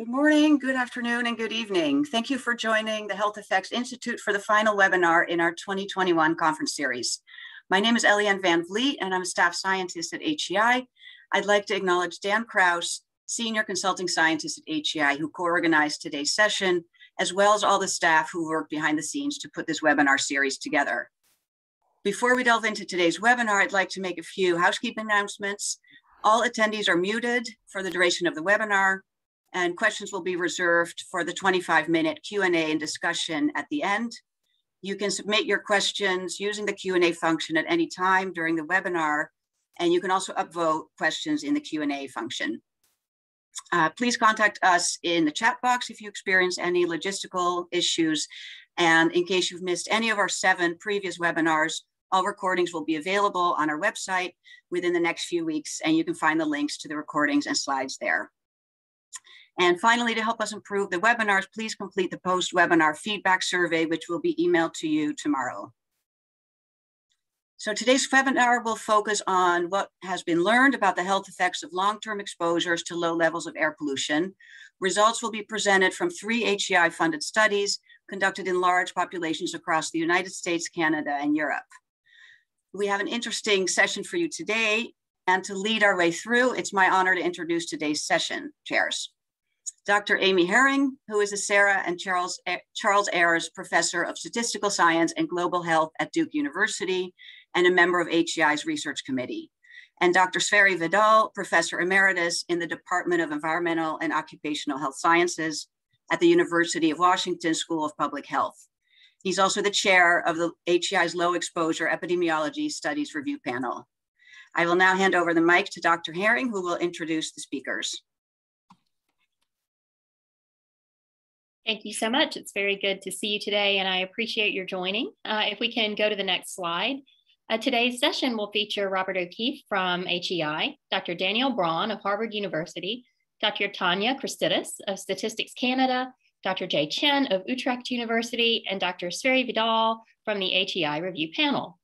Good morning, good afternoon, and good evening. Thank you for joining the Health Effects Institute for the final webinar in our 2021 conference series. My name is Eliane Van Vliet, and I'm a staff scientist at HEI. I'd like to acknowledge Dan Crouse, Senior Consulting Scientist at HEI, who co-organized today's session, as well as all the staff who worked behind the scenes to put this webinar series together. Before we delve into today's webinar, I'd like to make a few housekeeping announcements. All attendees are muted for the duration of the webinar and questions will be reserved for the 25 minute Q&A and discussion at the end. You can submit your questions using the Q&A function at any time during the webinar, and you can also upvote questions in the Q&A function. Uh, please contact us in the chat box if you experience any logistical issues. And in case you've missed any of our seven previous webinars, all recordings will be available on our website within the next few weeks, and you can find the links to the recordings and slides there. And finally, to help us improve the webinars, please complete the post-webinar feedback survey, which will be emailed to you tomorrow. So today's webinar will focus on what has been learned about the health effects of long-term exposures to low levels of air pollution. Results will be presented from three HEI-funded studies conducted in large populations across the United States, Canada, and Europe. We have an interesting session for you today, and to lead our way through, it's my honor to introduce today's session chairs. Dr. Amy Herring, who is a Sarah and Charles, Charles Ayres Professor of Statistical Science and Global Health at Duke University and a member of HEI's Research Committee. And Dr. Sverre Vedal, Professor Emeritus in the Department of Environmental and Occupational Health Sciences at the University of Washington School of Public Health. He's also the chair of the HEI's Low Exposure Epidemiology Studies Review Panel. I will now hand over the mic to Dr. Herring, who will introduce the speakers. Thank you so much. It's very good to see you today, and I appreciate your joining. Uh, if we can go to the next slide. Uh, today's session will feature Robert O'Keefe from HEI, Dr. Daniel Braun of Harvard University, Dr. Tanya Christidis of Statistics Canada, Dr. Jie Chen of Utrecht University, and Dr. Sverre Vedal from the HEI review panel.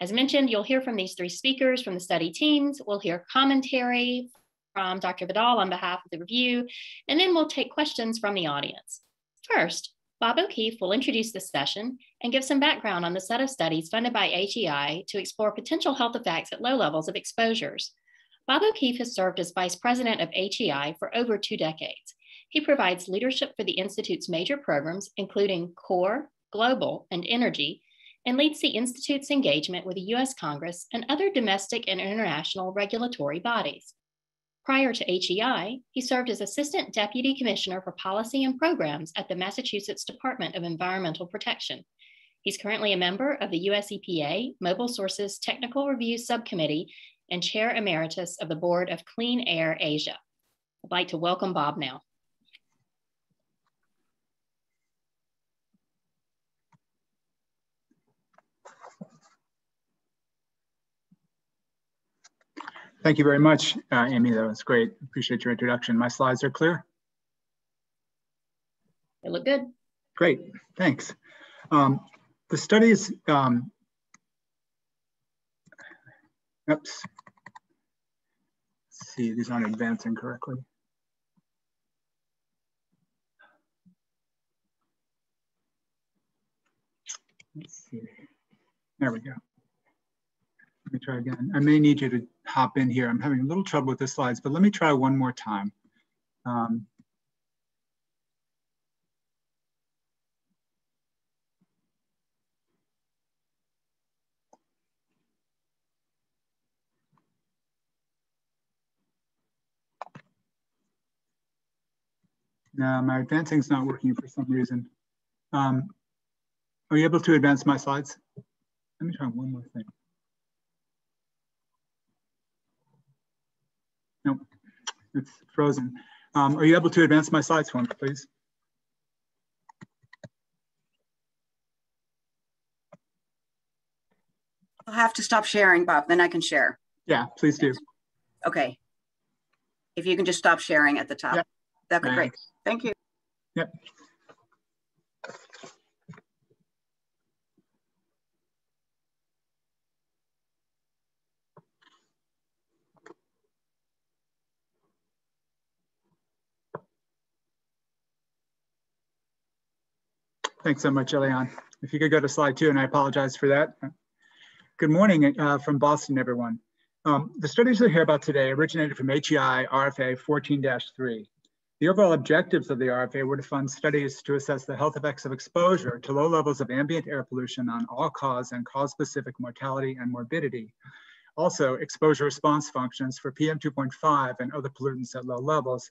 As mentioned, you'll hear from these three speakers from the study teams. We'll hear commentary from Dr. Vedal on behalf of the review, and then we'll take questions from the audience. First, Bob O'Keefe will introduce the session and give some background on the set of studies funded by HEI to explore potential health effects at low levels of exposures. Bob O'Keefe has served as vice president of HEI for over two decades. He provides leadership for the Institute's major programs, including CORE, Global, and Energy, and leads the Institute's engagement with the US Congress and other domestic and international regulatory bodies. Prior to HEI, he served as Assistant Deputy Commissioner for Policy and Programs at the Massachusetts Department of Environmental Protection. He's currently a member of the US EPA Mobile Sources Technical Review Subcommittee and Chair Emeritus of the Board of Clean Air Asia. I'd like to welcome Bob now. Thank you very much, uh, Amy. That was great. Appreciate your introduction. My slides are clear. They look good. Great, thanks. Um, the studies, um, oops. Let's see, these aren't advancing correctly. Let's see, there we go. Let me try again. I may need you to hop in here. I'm having a little trouble with the slides, but let me try one more time. Um, No, my advancing is not working for some reason. Um, are you able to advance my slides? Let me try one more thing. It's frozen. Um, are you able to advance my slides for me, please? I'll have to stop sharing, Bob, then I can share. Yeah, please do. Okay. If you can just stop sharing at the top, yep. that'd be Thanks. great. Thank you. Yep. Thanks so much, Elian. If you could go to slide two, and I apologize for that. Good morning uh, from Boston, everyone. Um, the studies you'll hear about today originated from HEI RFA 14-3. The overall objectives of the RFA were to fund studies to assess the health effects of exposure to low levels of ambient air pollution on all cause and cause-specific mortality and morbidity. Also, exposure response functions for PM2.5 and other pollutants at low levels,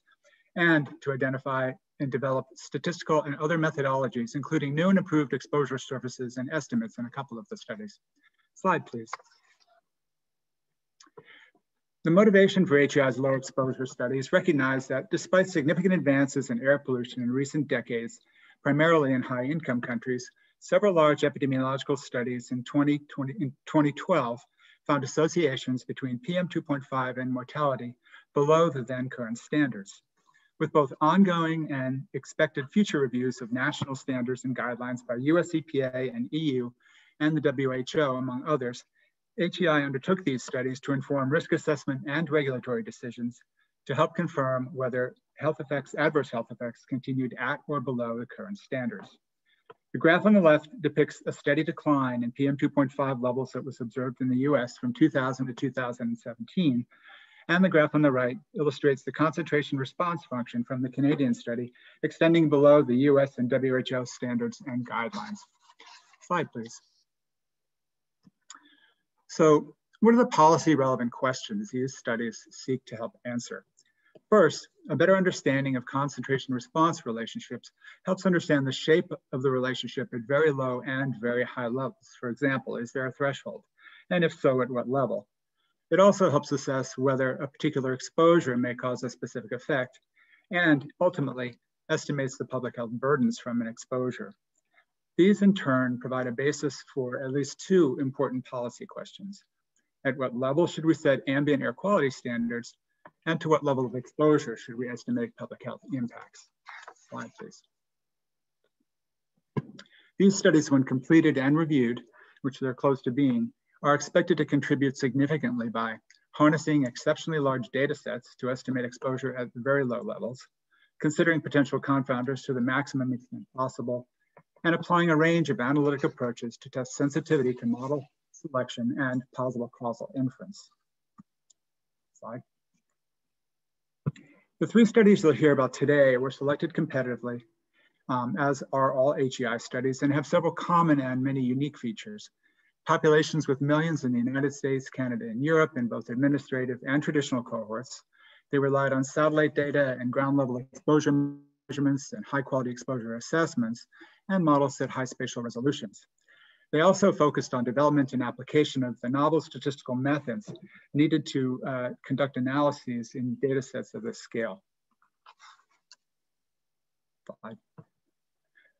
and to identify and develop statistical and other methodologies, including new and improved exposure surfaces and estimates in a couple of the studies. Slide, please. The motivation for HEI's low exposure studies recognized that despite significant advances in air pollution in recent decades, primarily in high income countries, several large epidemiological studies in, 2020, in 2012 found associations between PM2.5 and mortality below the then current standards. With both ongoing and expected future reviews of national standards and guidelines by US EPA and EU and the WHO, among others, HEI undertook these studies to inform risk assessment and regulatory decisions to help confirm whether health effects, adverse health effects continued at or below the current standards. The graph on the left depicts a steady decline in PM2.5 levels that was observed in the US from 2000 to 2017. And the graph on the right illustrates the concentration response function from the Canadian study, extending below the US and WHO standards and guidelines. Slide, please. So what are the policy relevant questions these studies seek to help answer? First, a better understanding of concentration response relationships helps understand the shape of the relationship at very low and very high levels. For example, is there a threshold? And if so, at what level? It also helps assess whether a particular exposure may cause a specific effect and ultimately estimates the public health burdens from an exposure. These in turn provide a basis for at least two important policy questions. At what level should we set ambient air quality standards? And to what level of exposure should we estimate public health impacts? Slide, please. These studies, when completed and reviewed, which they're close to being, are expected to contribute significantly by harnessing exceptionally large data sets to estimate exposure at very low levels, considering potential confounders to the maximum extent possible, and applying a range of analytic approaches to test sensitivity to model selection and possible causal inference. Slide. The three studies you'll hear about today were selected competitively, um, as are all HEI studies, and have several common and many unique features. Populations with millions in the United States, Canada, and Europe in both administrative and traditional cohorts. They relied on satellite data and ground level exposure measurements and high quality exposure assessments and models at high spatial resolutions. They also focused on development and application of the novel statistical methods needed to uh, conduct analyses in data sets of this scale.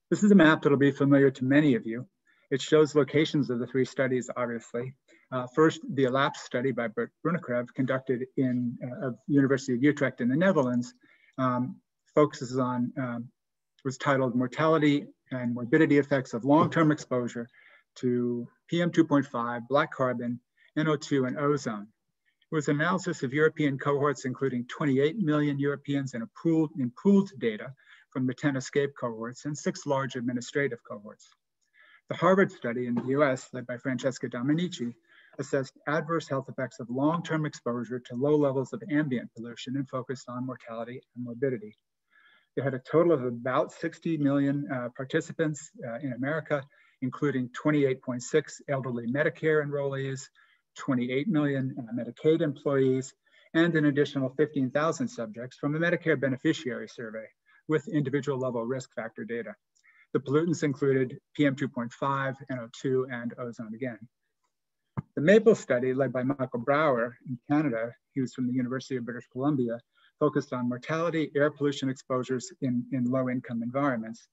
This is a map that'll be familiar to many of you. It shows locations of the three studies, obviously. Uh, first, the ELAPSE study by Bert Brunekreef, conducted in uh, University of Utrecht in the Netherlands, um, focuses on, um, was titled Mortality and Morbidity Effects of Long-Term Exposure to PM2.5, black carbon, NO2, and ozone. It was an analysis of European cohorts, including 28 million Europeans in, pooled, in pooled data from the 10 ESCAPE cohorts and six large administrative cohorts. The Harvard study in the US, led by Francesca Dominici, assessed adverse health effects of long-term exposure to low levels of ambient pollution and focused on mortality and morbidity. They had a total of about 60 million uh, participants uh, in America, including 28.6 elderly Medicare enrollees, 28 million uh, Medicaid employees, and an additional 15,000 subjects from the Medicare beneficiary survey with individual level risk factor data. The pollutants included PM2.5, NO2, and ozone again. The MAPLE study, led by Michael Brauer in Canada, he was from the University of British Columbia, focused on mortality, air pollution exposures in, in low income environments.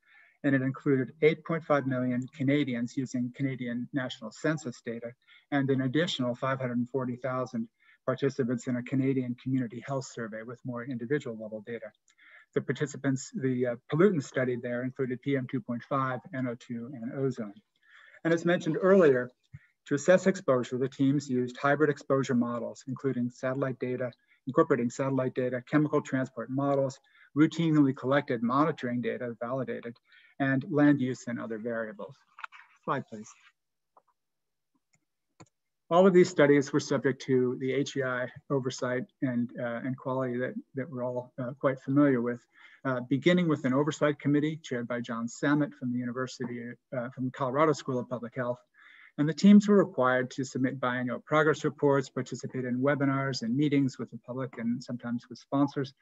And it included 8.5 million Canadians using Canadian National Census data and an additional 540,000 participants in a Canadian community health survey with more individual level data. The participants, the uh, pollutants studied there included PM2.5, NO2, and ozone. And as mentioned earlier, to assess exposure, the teams used hybrid exposure models, including satellite data, incorporating satellite data, chemical transport models, routinely collected monitoring data validated, and land use and other variables. Slide, please. All of these studies were subject to the HEI oversight and, uh, and quality that, that we're all uh, quite familiar with, uh, beginning with an oversight committee chaired by John Samet from the University, uh, from Colorado School of Public Health. And the teams were required to submit biannual progress reports, participate in webinars and meetings with the public and sometimes with sponsors,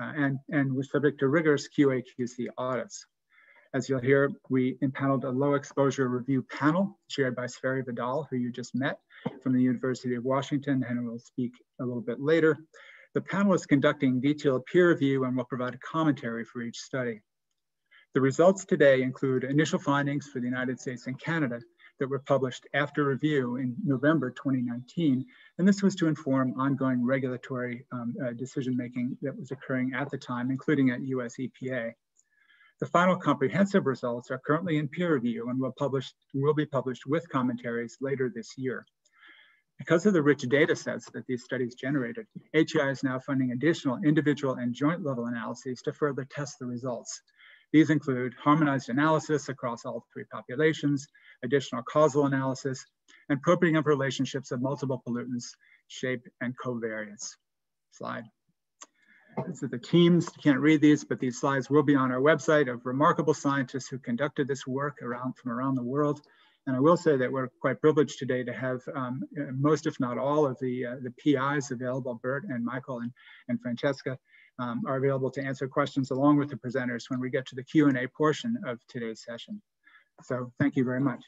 uh, and, and was subject to rigorous QA/QC audits. As you'll hear, we impaneled a low exposure review panel chaired by Sverre Vedal, who you just met from the University of Washington, and will speak a little bit later. The panel is conducting detailed peer review and will provide a commentary for each study. The results today include initial findings for the United States and Canada that were published after review in November 2019. And this was to inform ongoing regulatory um, uh, decision-making that was occurring at the time, including at US EPA. The final comprehensive results are currently in peer review and will, will be published with commentaries later this year. Because of the rich data sets that these studies generated, HEI is now funding additional individual and joint level analyses to further test the results. These include harmonized analysis across all three populations, additional causal analysis, and probing of relationships of multiple pollutants, shape, and covariance. Slide. Are the teams. You can't read these, but these slides will be on our website of remarkable scientists who conducted this work around from around the world. And I will say that we're quite privileged today to have um, most, if not all, of the, uh, the PIs available, Bert and Michael and, and Francesca, um, are available to answer questions along with the presenters when we get to the Q&A portion of today's session. So thank you very much.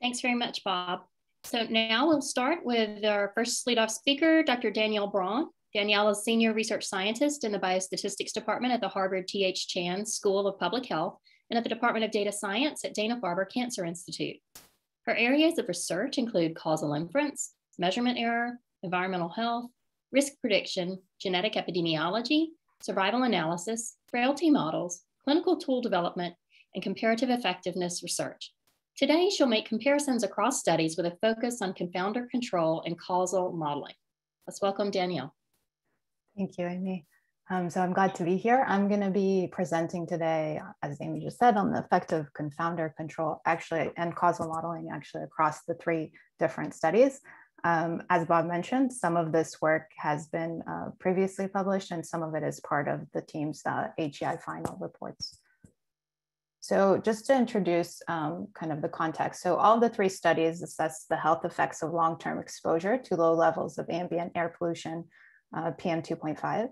Thanks very much, Bob. So now we'll start with our first lead-off speaker, Dr. Danielle Braun. Danielle is Senior Research Scientist in the Biostatistics Department at the Harvard T.H. Chan School of Public Health and at the Department of Data Science at Dana-Farber Cancer Institute. Her areas of research include causal inference, measurement error, environmental health, risk prediction, genetic epidemiology, survival analysis, frailty models, clinical tool development, and comparative effectiveness research. Today, she'll make comparisons across studies with a focus on confounder control and causal modeling. Let's welcome Danielle. Thank you, Amy. Um, so I'm glad to be here. I'm going to be presenting today, as Amy just said, on the effect of confounder control actually and causal modeling actually across the three different studies. Um, as Bob mentioned, some of this work has been uh, previously published and some of it is part of the team's uh, HEI final reports. So just to introduce um, kind of the context. So all the three studies assess the health effects of long-term exposure to low levels of ambient air pollution, uh, PM2.5.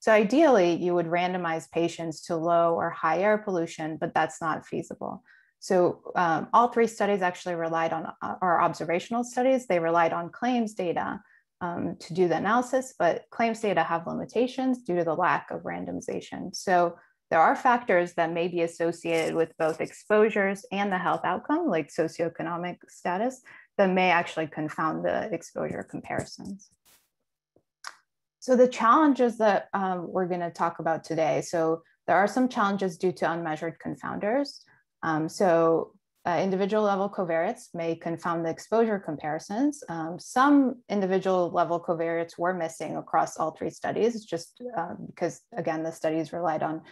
So ideally, you would randomize patients to low or high air pollution, but that's not feasible. So um, all three studies actually relied on uh, our observational studies. They relied on claims data um, to do the analysis, but claims data have limitations due to the lack of randomization. So there are factors that may be associated with both exposures and the health outcome, like socioeconomic status, that may actually confound the exposure comparisons. So the challenges that um, we're gonna talk about today. So there are some challenges due to unmeasured confounders. Um, so uh, individual level covariates may confound the exposure comparisons. Um, some individual level covariates were missing across all three studies, just uh, because again, the studies relied on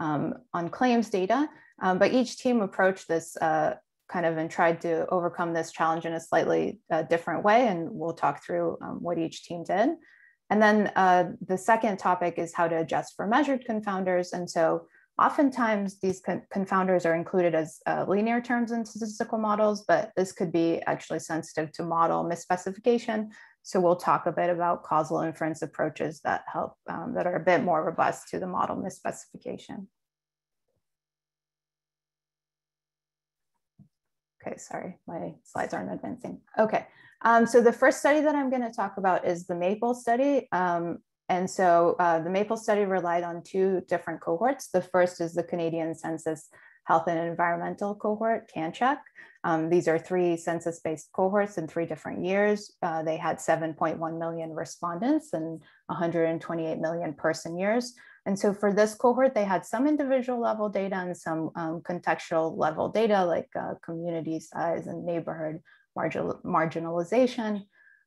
um, on claims data, um, but each team approached this uh, kind of and tried to overcome this challenge in a slightly uh, different way. And we'll talk through um, what each team did. And then uh, the second topic is how to adjust for measured confounders. And so oftentimes these con confounders are included as uh, linear terms in statistical models, but this could be actually sensitive to model misspecification. So we'll talk a bit about causal inference approaches that help, um, that are a bit more robust to the model misspecification. Okay, sorry, my slides aren't advancing. Okay, um, so the first study that I'm gonna talk about is the MAPLE study. Um, and so uh, the MAPLE study relied on two different cohorts. The first is the Canadian Census Health and Environmental Cohort, CanCHEC. Um, these are three census-based cohorts in three different years. Uh, they had 7.1 million respondents and 128 million person years. And so for this cohort, they had some individual level data and some um, contextual level data like uh, community size and neighborhood marginal, marginalization.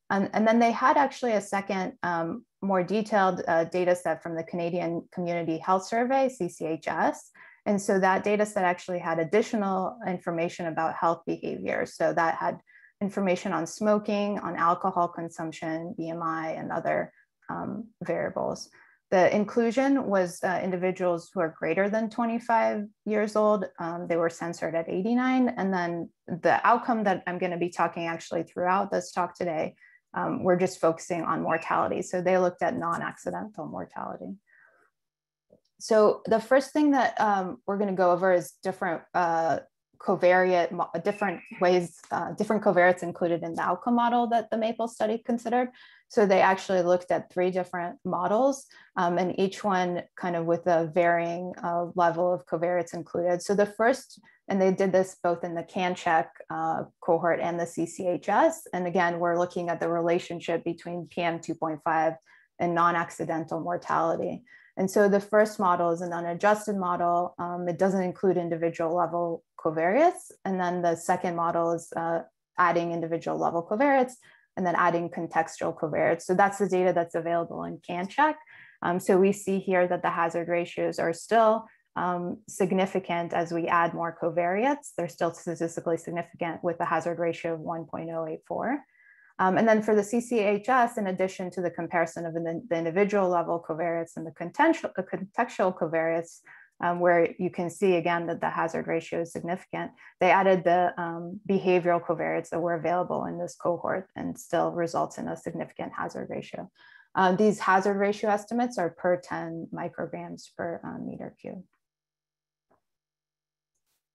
And, and then they had actually a second, um, more detailed uh, data set from the Canadian Community Health Survey, CCHS. And so that data set actually had additional information about health behavior. So that had information on smoking, on alcohol consumption, BMI, and other um, variables. The inclusion was uh, individuals who are greater than 25 years old. Um, they were censored at 89. And then the outcome that I'm going to be talking actually throughout this talk today, um, we're just focusing on mortality. So they looked at non-accidental mortality. So the first thing that um, we're going to go over is different uh, covariate, different ways, uh, different covariates included in the outcome model that the MAPLE study considered. So they actually looked at three different models um, and each one kind of with a varying uh, level of covariates included. So the first, and they did this both in the CanCHEC uh, cohort and the CCHS. And again, we're looking at the relationship between PM 2.5 and non-accidental mortality. And so the first model is an unadjusted model. Um, it doesn't include individual level covariates. And then the second model is uh, adding individual level covariates and then adding contextual covariates. So that's the data that's available in CanCHEC. Um, so we see here that the hazard ratios are still um, significant as we add more covariates. They're still statistically significant with a hazard ratio of 1.084. Um, and then for the CCHS, in addition to the comparison of the, the individual level covariates and the contextual, the contextual covariates, um, where you can see again that the hazard ratio is significant. They added the um, behavioral covariates that were available in this cohort and still results in a significant hazard ratio. Um, these hazard ratio estimates are per 10 micrograms per um, meter cube.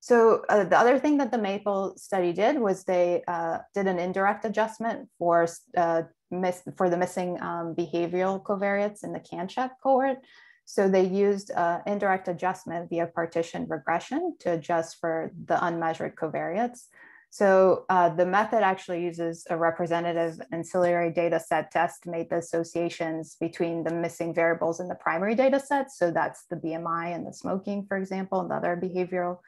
So uh, the other thing that the MAPLE study did was they uh, did an indirect adjustment for, uh, miss, for the missing um, behavioral covariates in the CanCHEC cohort. So they used uh, indirect adjustment via partition regression to adjust for the unmeasured covariates. So uh, the method actually uses a representative ancillary data set to estimate the associations between the missing variables in the primary data set. So that's the BMI and the smoking, for example, and the other behavioral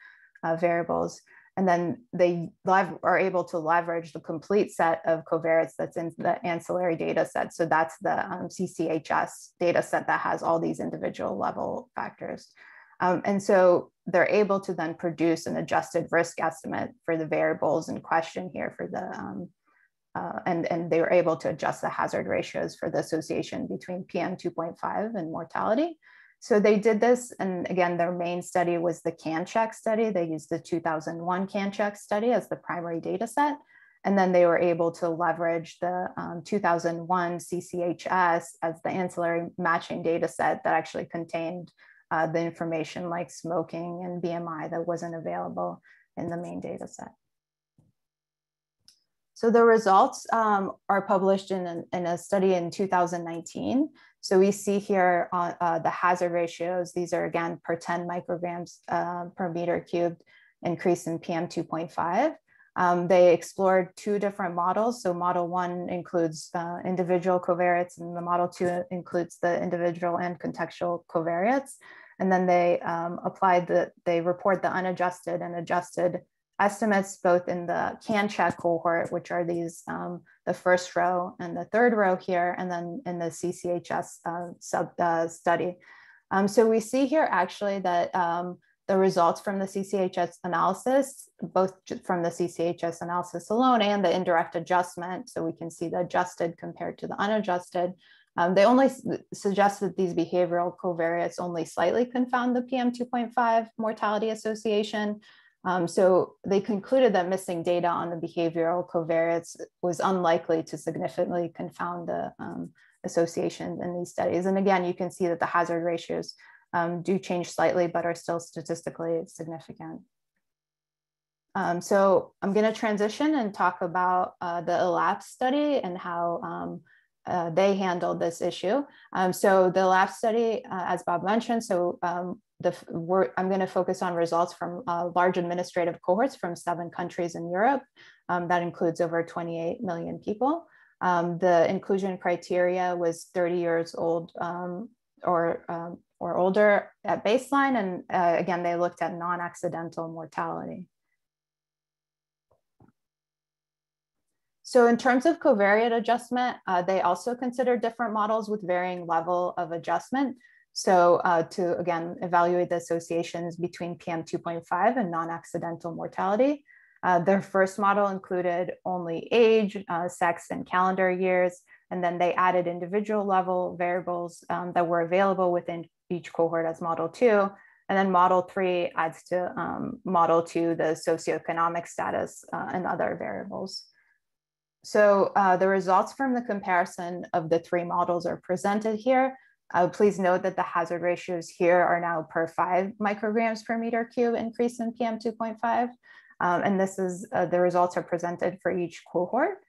uh, variables. And then they are able to leverage the complete set of covariates that's in the ancillary data set. So that's the um, CCHS data set that has all these individual level factors. Um, and so they're able to then produce an adjusted risk estimate for the variables in question here for the, um, uh, and, and they were able to adjust the hazard ratios for the association between PM 2.5 and mortality. So they did this, and again, their main study was the CanCHEC study. They used the 2001 CanCHEC study as the primary data set. And then they were able to leverage the um, 2001 CCHS as the ancillary matching data set that actually contained uh, the information like smoking and BMI that wasn't available in the main data set. So the results um, are published in, in a study in 2019 so we see here on uh, the hazard ratios. These are again per 10 micrograms uh, per meter cubed increase in PM 2.5. Um, they explored two different models. So model one includes uh, individual covariates and the model two includes the individual and contextual covariates. And then they um, applied the, they report the unadjusted and adjusted estimates both in the CanCHEC cohort, which are these, um, the first row and the third row here, and then in the CCHS uh, sub uh, study. Um, so we see here actually that um, the results from the CCHS analysis, both from the CCHS analysis alone and the indirect adjustment, so we can see the adjusted compared to the unadjusted, um, they only suggest that these behavioral covariates only slightly confound the PM2.5 mortality association, um, so they concluded that missing data on the behavioral covariates was unlikely to significantly confound the um, associations in these studies. And again, you can see that the hazard ratios um, do change slightly, but are still statistically significant. Um, so I'm going to transition and talk about uh, the ELAPSE study and how um, uh, they handled this issue. Um, so the ELAPSE study, uh, as Bob mentioned, so um, the I'm going to focus on results from uh, large administrative cohorts from seven countries in Europe. Um, that includes over 28 million people. Um, the inclusion criteria was 30 years old um, or, um, or older at baseline. And uh, again, they looked at non-accidental mortality. So in terms of covariate adjustment, uh, they also consider different models with varying level of adjustment. So uh, to, again, evaluate the associations between PM2.5 and non-accidental mortality. Uh, their first model included only age, uh, sex, and calendar years. And then they added individual level variables um, that were available within each cohort as model two. And then model three adds to um, model two the socioeconomic status uh, and other variables. So uh, the results from the comparison of the three models are presented here. Uh, please note that the hazard ratios here are now per five micrograms per meter cube increase in PM 2.5. Um, and this is uh, the results are presented for each cohort.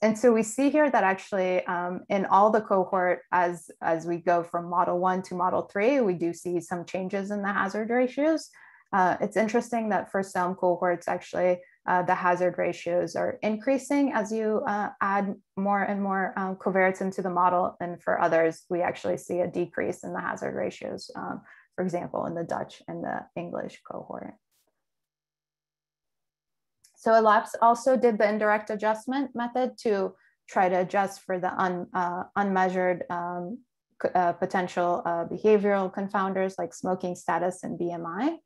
And so we see here that actually um, in all the cohort, as, as we go from model one to model three, we do see some changes in the hazard ratios. Uh, it's interesting that for some cohorts, actually, uh, the hazard ratios are increasing as you uh, add more and more um, covariates into the model. And for others, we actually see a decrease in the hazard ratios, um, for example, in the Dutch and the English cohort. So ELAPSE also did the indirect adjustment method to try to adjust for the un, uh, unmeasured um, uh, potential uh, behavioral confounders like smoking status and BMI.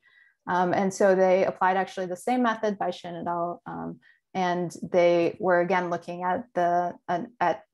Um, and so they applied actually the same method by Shin et al. Um, and they were again looking at the uh, at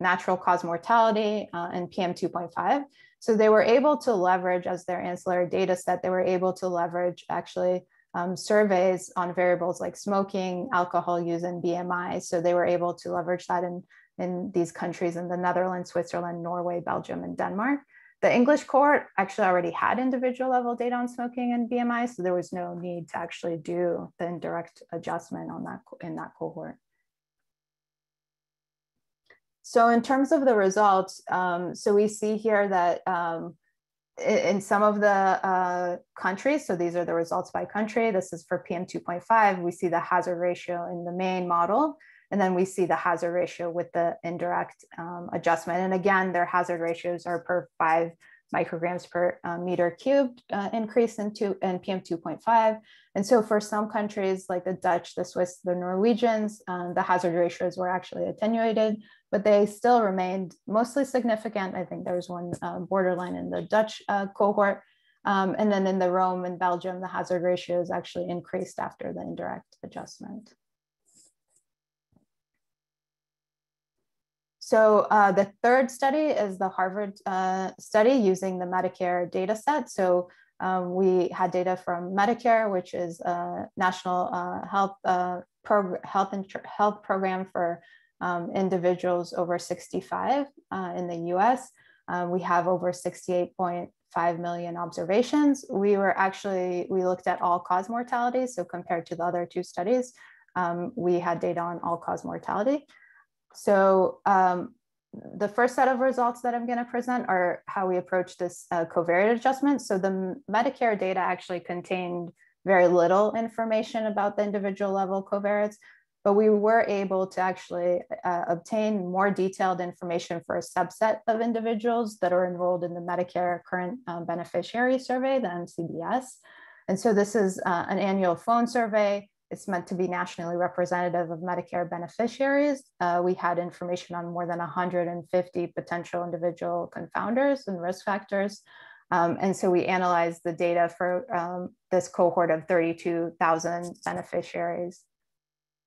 natural cause mortality uh, and PM2.5. So they were able to leverage as their ancillary data set, they were able to leverage actually um, surveys on variables like smoking, alcohol use, and BMI. So they were able to leverage that in, in these countries in the Netherlands, Switzerland, Norway, Belgium, and Denmark. The English cohort actually already had individual level data on smoking and BMI, so there was no need to actually do the indirect adjustment on that in that cohort. So in terms of the results, um, so we see here that um, in some of the uh, countries, so these are the results by country, this is for PM2.5, we see the hazard ratio in the main model, and then we see the hazard ratio with the indirect um, adjustment. And again, their hazard ratios are per five micrograms per uh, meter cubed uh, increase in, two, in PM2.5. And so for some countries like the Dutch, the Swiss, the Norwegians, um, the hazard ratios were actually attenuated, but they still remained mostly significant. I think there was one uh, borderline in the Dutch uh, cohort. Um, and then in the Rome and Belgium, the hazard ratios actually increased after the indirect adjustment. So uh, the third study is the Harvard uh, study using the Medicare data set. So um, we had data from Medicare, which is a national uh, health, uh, health, health program for um, individuals over 65 uh, in the US. Um, we have over 68.5 million observations. We were actually, we looked at all cause mortality. So compared to the other two studies, um, we had data on all cause mortality. So um, the first set of results that I'm going to present are how we approach this uh, covariate adjustment. So the Medicare data actually contained very little information about the individual level covariates, but we were able to actually uh, obtain more detailed information for a subset of individuals that are enrolled in the Medicare current um, beneficiary survey, the MCBS. And so this is uh, an annual phone survey it's meant to be nationally representative of Medicare beneficiaries. Uh, we had information on more than 150 potential individual confounders and risk factors. Um, and so we analyzed the data for um, this cohort of 32,000 beneficiaries.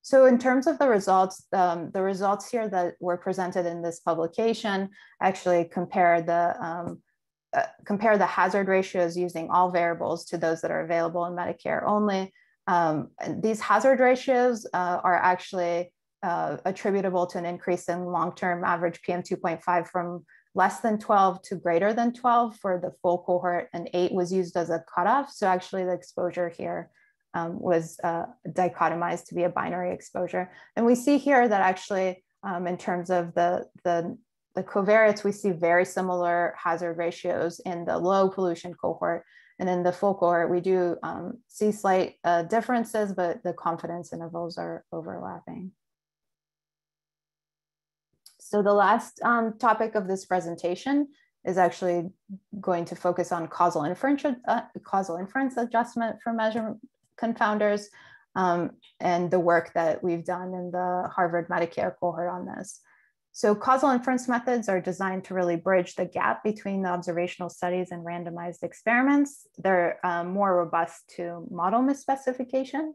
So in terms of the results, um, the results here that were presented in this publication actually compare the um, uh, compare the hazard ratios using all variables to those that are available in Medicare only. Um, these hazard ratios uh, are actually uh, attributable to an increase in long-term average PM2.5 from less than 12 to greater than 12 for the full cohort and eight was used as a cutoff. So actually the exposure here um, was uh, dichotomized to be a binary exposure. And we see here that actually um, in terms of the, the, the covariates, we see very similar hazard ratios in the low pollution cohort and in the full cohort, we do um, see slight uh, differences, but the confidence intervals are overlapping. So the last um, topic of this presentation is actually going to focus on causal inference, uh, causal inference adjustment for measurement confounders. um, and the work that we've done in the Harvard Medicare cohort on this. So causal inference methods are designed to really bridge the gap between the observational studies and randomized experiments. They're um, more robust to model misspecification.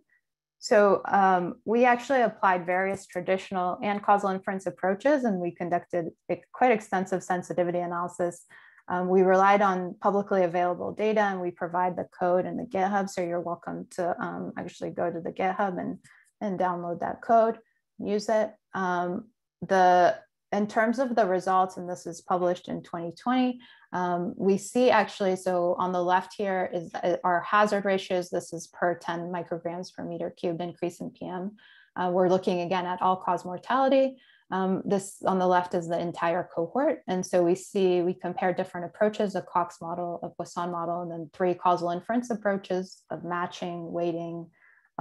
So um, we actually applied various traditional and causal inference approaches, and we conducted quite extensive sensitivity analysis. Um, we relied on publicly available data, and we provide the code in the GitHub. So you're welcome to um, actually go to the GitHub and, and download that code, use it. Um, the in terms of the results, and this is published in 2020, um, we see actually, so on the left here is uh, our hazard ratios. This is per 10 micrograms per meter cubed increase in PM. Uh, we're looking again at all cause mortality. Um, this on the left is the entire cohort. And so we see, we compare different approaches, a Cox model, a Poisson model, and then three causal inference approaches of matching, weighting,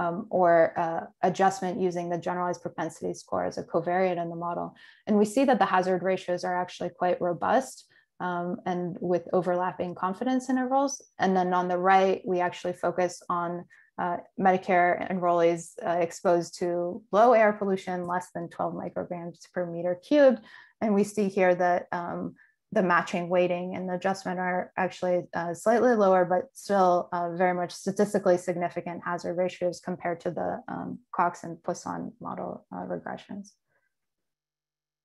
um, or uh, adjustment using the generalized propensity score as a covariate in the model. And we see that the hazard ratios are actually quite robust um, and with overlapping confidence intervals. And then on the right, we actually focus on uh, Medicare enrollees uh, exposed to low air pollution, less than 12 micrograms per meter cubed. And we see here that um, the matching weighting and the adjustment are actually uh, slightly lower, but still uh, very much statistically significant hazard ratios compared to the um, Cox and Poisson model uh, regressions.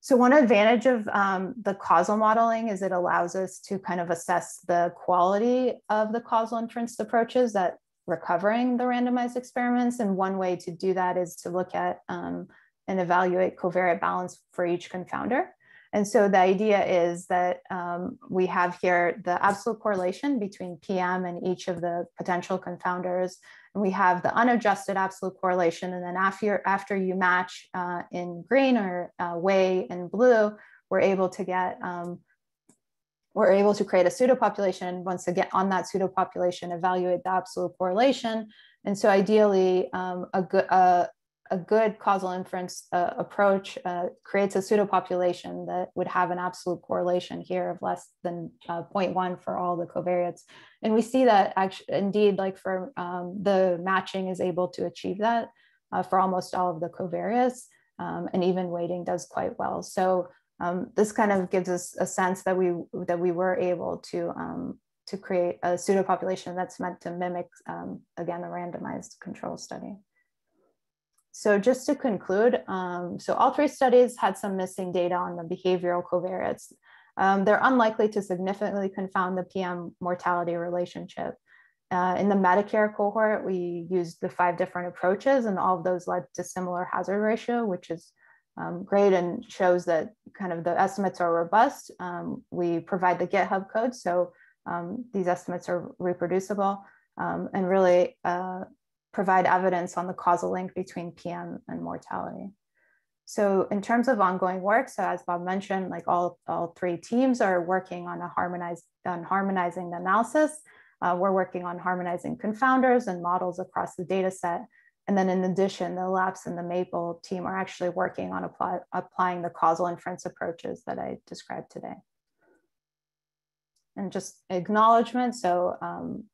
So one advantage of um, the causal modeling is it allows us to kind of assess the quality of the causal inference approaches that recovering the randomized experiments. And one way to do that is to look at um, and evaluate covariate balance for each confounder. And so the idea is that um, we have here the absolute correlation between PM and each of the potential confounders. And we have the unadjusted absolute correlation. And then after, after you match uh, in green or uh, weigh in blue, we're able to get, um, we're able to create a pseudo population. Once again, on that pseudo population, evaluate the absolute correlation. And so ideally, um, a, good, uh, a good causal inference uh, approach uh, creates a pseudopopulation that would have an absolute correlation here of less than uh, 0.1 for all the covariates. And we see that actually, indeed, like for um, the matching is able to achieve that uh, for almost all of the covariates, um, and even weighting does quite well. So um, this kind of gives us a sense that we that we were able to um, to create a pseudopopulation that's meant to mimic um, again the randomized control study. So just to conclude, um, so all three studies had some missing data on the behavioral covariates. Um, they're unlikely to significantly confound the PM mortality relationship. Uh, in the Medicare cohort, we used the five different approaches and all of those led to similar hazard ratio, which is um, great and shows that kind of the estimates are robust. Um, we provide the GitHub code, so um, these estimates are reproducible um, and really uh, provide evidence on the causal link between PM and mortality. So in terms of ongoing work, so as Bob mentioned, like all, all three teams are working on a harmonized on harmonizing the analysis. Uh, we're working on harmonizing confounders and models across the data set. And then in addition, the ELAPSE and the MAPLE team are actually working on apply, applying the causal inference approaches that I described today. And just acknowledgement. So um,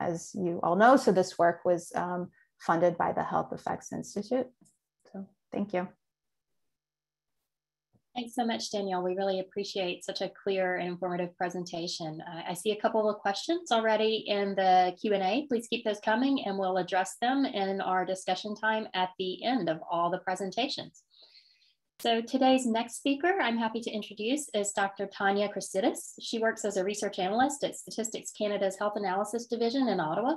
as you all know. So this work was um, funded by the Health Effects Institute. So thank you. Thanks so much, Danielle. We really appreciate such a clear and informative presentation. Uh, I see a couple of questions already in the Q&A. Please keep those coming and we'll address them in our discussion time at the end of all the presentations. So today's next speaker I'm happy to introduce is Dr. Tanya Christidis. She works as a research analyst at Statistics Canada's Health Analysis Division in Ottawa.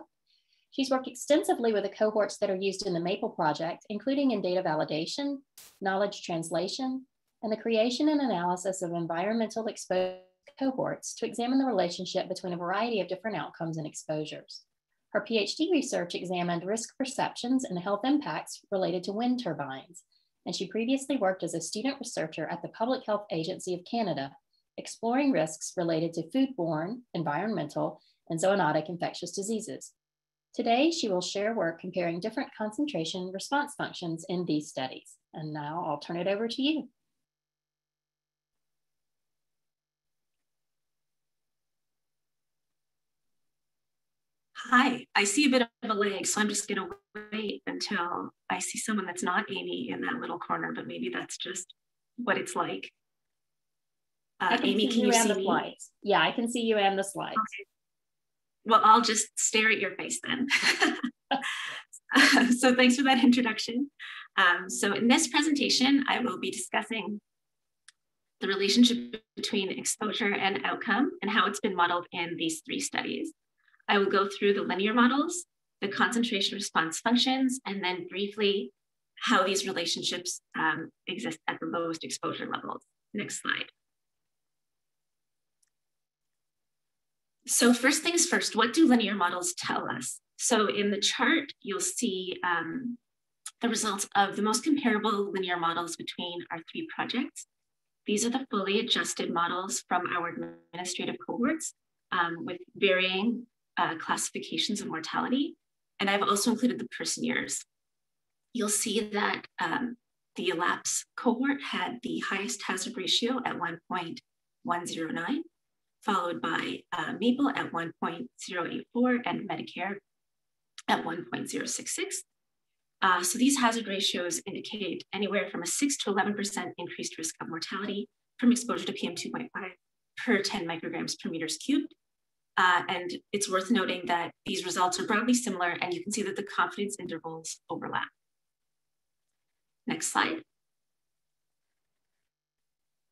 She's worked extensively with the cohorts that are used in the MAPLE project, including in data validation, knowledge translation, and the creation and analysis of environmental exposure cohorts to examine the relationship between a variety of different outcomes and exposures. Her PhD research examined risk perceptions and health impacts related to wind turbines, and she previously worked as a student researcher at the Public Health Agency of Canada, exploring risks related to foodborne, environmental, and zoonotic infectious diseases. Today, she will share work comparing different concentration response functions in these studies. And now I'll turn it over to you. Hi, I see a bit of a lag, so I'm just gonna wait until I see someone that's not Amy in that little corner, but maybe that's just what it's like. Uh, can Amy, can you, see the me? slides? Yeah, I can see you and the slides. Okay. Well, I'll just stare at your face then. so thanks for that introduction. Um, so in this presentation, I will be discussing the relationship between exposure and outcome and how it's been modeled in these three studies. I will go through the linear models, the concentration response functions, and then briefly how these relationships um, exist at the lowest exposure levels. Next slide. So first things first, what do linear models tell us? So in the chart, you'll see um, the results of the most comparable linear models between our three projects. These are the fully adjusted models from our administrative cohorts um, with varying uh, classifications of mortality. And I've also included the person years. You'll see that um, the ELAPSE cohort had the highest hazard ratio at 1.109, followed by uh, MAPLE at 1.084 and Medicare at 1.066. Uh, so these hazard ratios indicate anywhere from a 6 to 11% increased risk of mortality from exposure to PM2.5 per 10 micrograms per meters cubed. Uh, and it's worth noting that these results are broadly similar and you can see that the confidence intervals overlap. Next slide.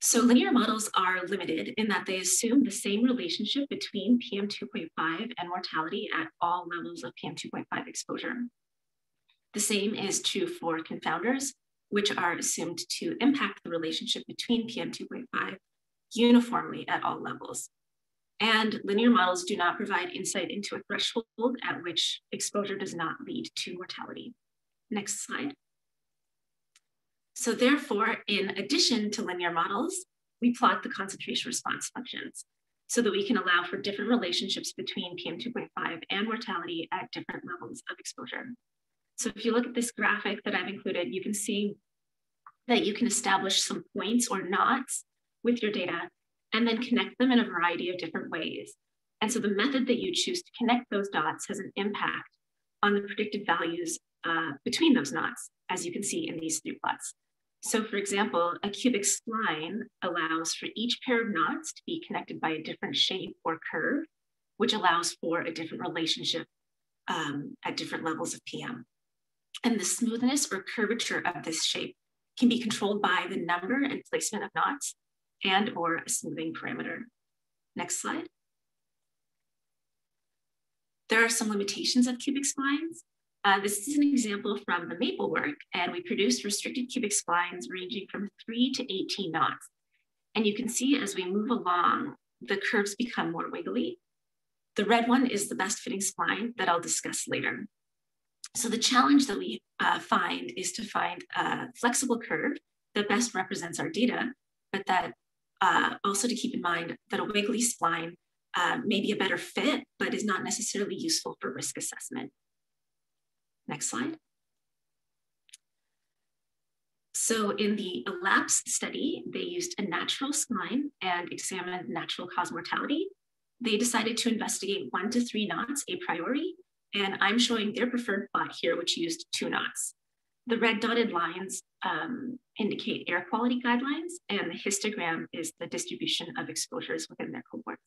So linear models are limited in that they assume the same relationship between PM2.5 and mortality at all levels of PM2.5 exposure. The same is true for confounders, which are assumed to impact the relationship between PM2.5 uniformly at all levels. And linear models do not provide insight into a threshold at which exposure does not lead to mortality. Next slide. So therefore, in addition to linear models, we plot the concentration response functions so that we can allow for different relationships between PM2.5 and mortality at different levels of exposure. So if you look at this graphic that I've included, you can see that you can establish some points or knots with your data and then connect them in a variety of different ways. And so the method that you choose to connect those dots has an impact on the predicted values uh, between those knots, as you can see in these three plots. So for example, a cubic spline allows for each pair of knots to be connected by a different shape or curve, which allows for a different relationship um, at different levels of PM. And the smoothness or curvature of this shape can be controlled by the number and placement of knots and or a smoothing parameter. Next slide. There are some limitations of cubic splines. Uh, this is an example from the maple work, and we produced restricted cubic splines ranging from 3 to 18 knots. And you can see as we move along, the curves become more wiggly. The red one is the best fitting spline that I'll discuss later. So the challenge that we uh, find is to find a flexible curve that best represents our data, but that uh, also to keep in mind that a wiggly spline uh, may be a better fit, but is not necessarily useful for risk assessment. Next slide. So in the ELAPSE study, they used a natural spline and examined natural cause mortality. They decided to investigate one to three knots a priori and I'm showing their preferred plot here, which used two knots. The red dotted lines um, indicate air quality guidelines, and the histogram is the distribution of exposures within their cohorts.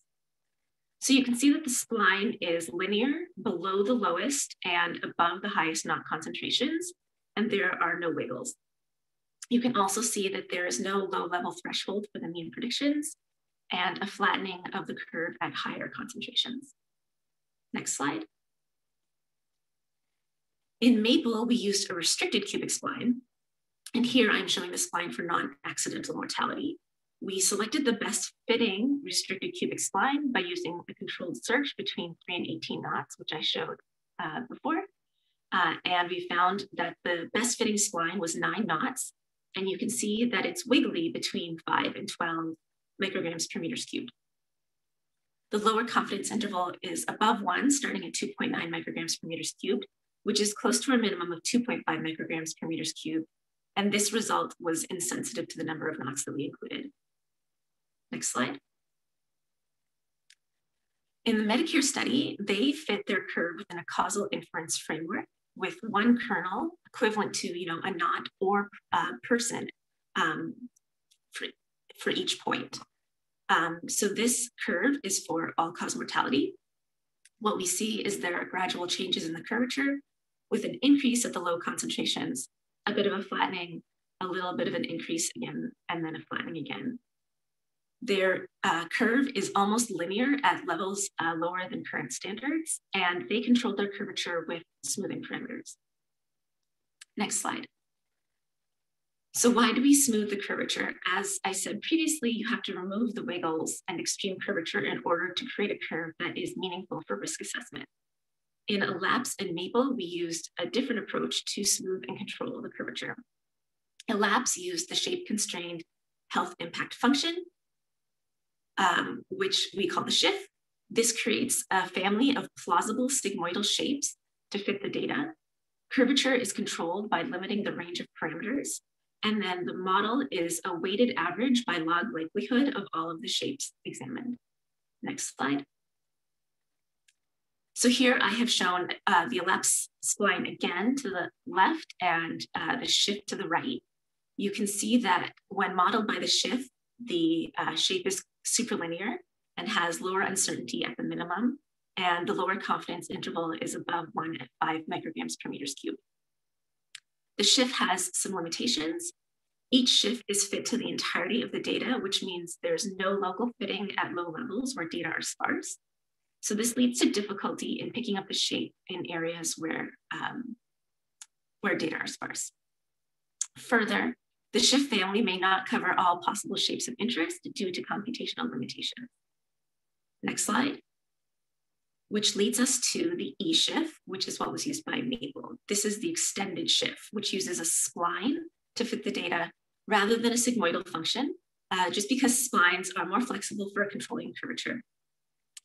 So you can see that the spline is linear below the lowest and above the highest knot concentrations, and there are no wiggles. You can also see that there is no low level threshold for the mean predictions and a flattening of the curve at higher concentrations. Next slide. In Maple, we used a restricted cubic spline. And here I'm showing the spline for non-accidental mortality. We selected the best fitting restricted cubic spline by using a controlled search between 3 and 18 knots, which I showed uh, before. Uh, and we found that the best fitting spline was 9 knots. And you can see that it's wiggly between 5 and 12 micrograms per meters cubed. The lower confidence interval is above 1, starting at 2.9 micrograms per meters cubed, which is close to a minimum of 2.5 micrograms per meters cubed. And this result was insensitive to the number of knots that we included. Next slide. In the Medicare study, they fit their curve within a causal inference framework with one kernel equivalent to, you know, a knot or uh, person um, for, for each point. Um, so this curve is for all-cause mortality. What we see is there are gradual changes in the curvature with an increase at the low concentrations, a bit of a flattening, a little bit of an increase again, and then a flattening again. Their uh, curve is almost linear at levels uh, lower than current standards, and they controlled their curvature with smoothing parameters. Next slide. So why do we smooth the curvature? As I said previously, you have to remove the wiggles and extreme curvature in order to create a curve that is meaningful for risk assessment. In ELAPSE and MAPLE, we used a different approach to smooth and control the curvature. ELAPSE used the shape constrained health impact function, um, which we call the SHIF. This creates a family of plausible sigmoidal shapes to fit the data. Curvature is controlled by limiting the range of parameters. And then the model is a weighted average by log likelihood of all of the shapes examined. Next slide. So here I have shown uh, the ELAPSE spline again to the left and uh, the shift to the right. You can see that when modeled by the shift, the uh, shape is superlinear and has lower uncertainty at the minimum, and the lower confidence interval is above one at five micrograms per meters cubed. The shift has some limitations. Each shift is fit to the entirety of the data, which means there's no local fitting at low levels where data are sparse. So this leads to difficulty in picking up the shape in areas where, um, where data are sparse. Further, the shift family may not cover all possible shapes of interest due to computational limitations. Next slide. Which leads us to the E-shift, which is what was used by Maple. This is the extended shift, which uses a spline to fit the data rather than a sigmoidal function, uh, just because splines are more flexible for controlling curvature.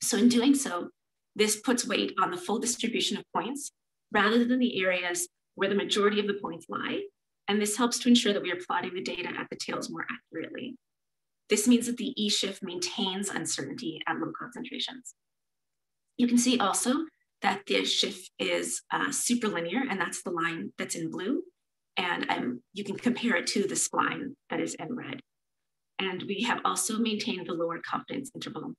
So in doing so, this puts weight on the full distribution of points rather than the areas where the majority of the points lie and this helps to ensure that we are plotting the data at the tails more accurately. This means that the E-shift maintains uncertainty at low concentrations. You can see also that the shift is uh, superlinear, and that's the line that's in blue. And um, you can compare it to the spline that is in red. And we have also maintained the lower confidence interval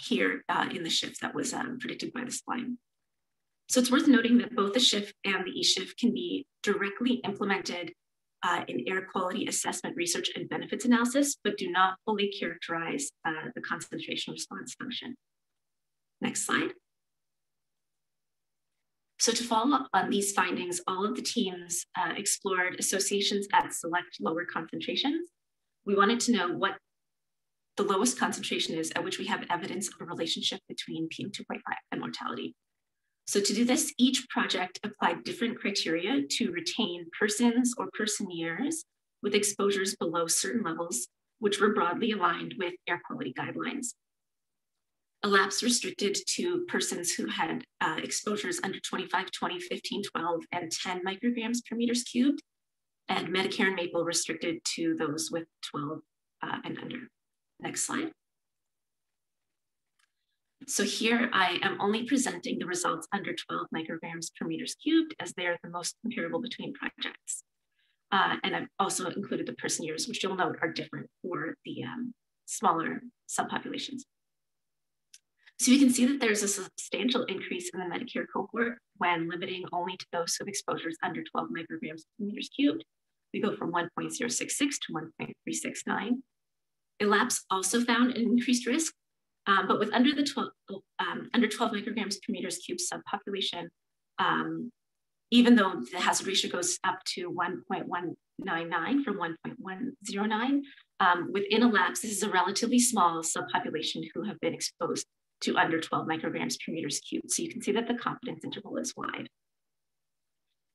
here uh, in the shift that was um, predicted by the spline. So it's worth noting that both the shift and the e-shift can be directly implemented uh, in air quality assessment research and benefits analysis, but do not fully characterize uh, the concentration response function. Next slide. So to follow up on these findings, all of the teams uh, explored associations at select lower concentrations. We wanted to know what the lowest concentration is at which we have evidence of a relationship between PM2.5 and mortality. So to do this, each project applied different criteria to retain persons or person years with exposures below certain levels, which were broadly aligned with air quality guidelines. ELAPSE restricted to persons who had uh, exposures under 25, 20, 15, 12, and 10 micrograms per meters cubed, and Medicare and MAPLE restricted to those with 12 uh, and under. Next slide. So here I am only presenting the results under 12 micrograms per meters cubed as they are the most comparable between projects. Uh, and I've also included the person years, which you'll note are different for the um, smaller subpopulations. So you can see that there's a substantial increase in the Medicare cohort when limiting only to those who have exposures under 12 micrograms per meters cubed. We go from 1.066 to 1.369. ELAPSE also found an increased risk um, but with under the 12, um, under 12 micrograms per meters cubed subpopulation, um, even though the hazard ratio goes up to 1.199 from 1.109, um, within ELAPSE, this is a relatively small subpopulation who have been exposed to under 12 micrograms per meters cubed. So you can see that the confidence interval is wide.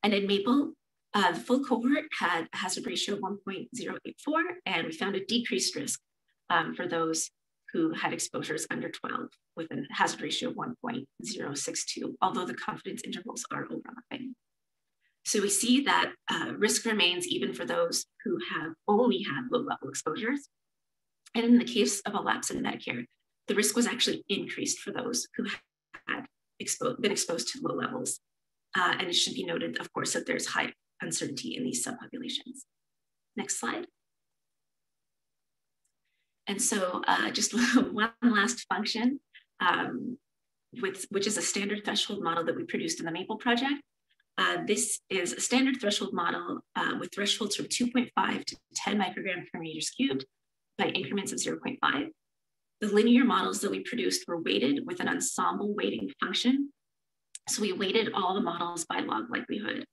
And in MAPLE, uh, the full cohort had a hazard ratio of 1.084, and we found a decreased risk um, for those who had exposures under 12 with a hazard ratio of 1.062, although the confidence intervals are overlapping. So we see that uh, risk remains even for those who have only had low level exposures. And in the case of ELAPSE in Medicare, the risk was actually increased for those who had exposed, been exposed to low levels. Uh, and it should be noted, of course, that there's high uncertainty in these subpopulations. Next slide. And so uh, just one last function, um, with, which is a standard threshold model that we produced in the MAPLE project. Uh, this is a standard threshold model uh, with thresholds from 2.5 to 10 microgram per meters cubed by increments of 0.5. The linear models that we produced were weighted with an ensemble weighting function. So we weighted all the models by log likelihood.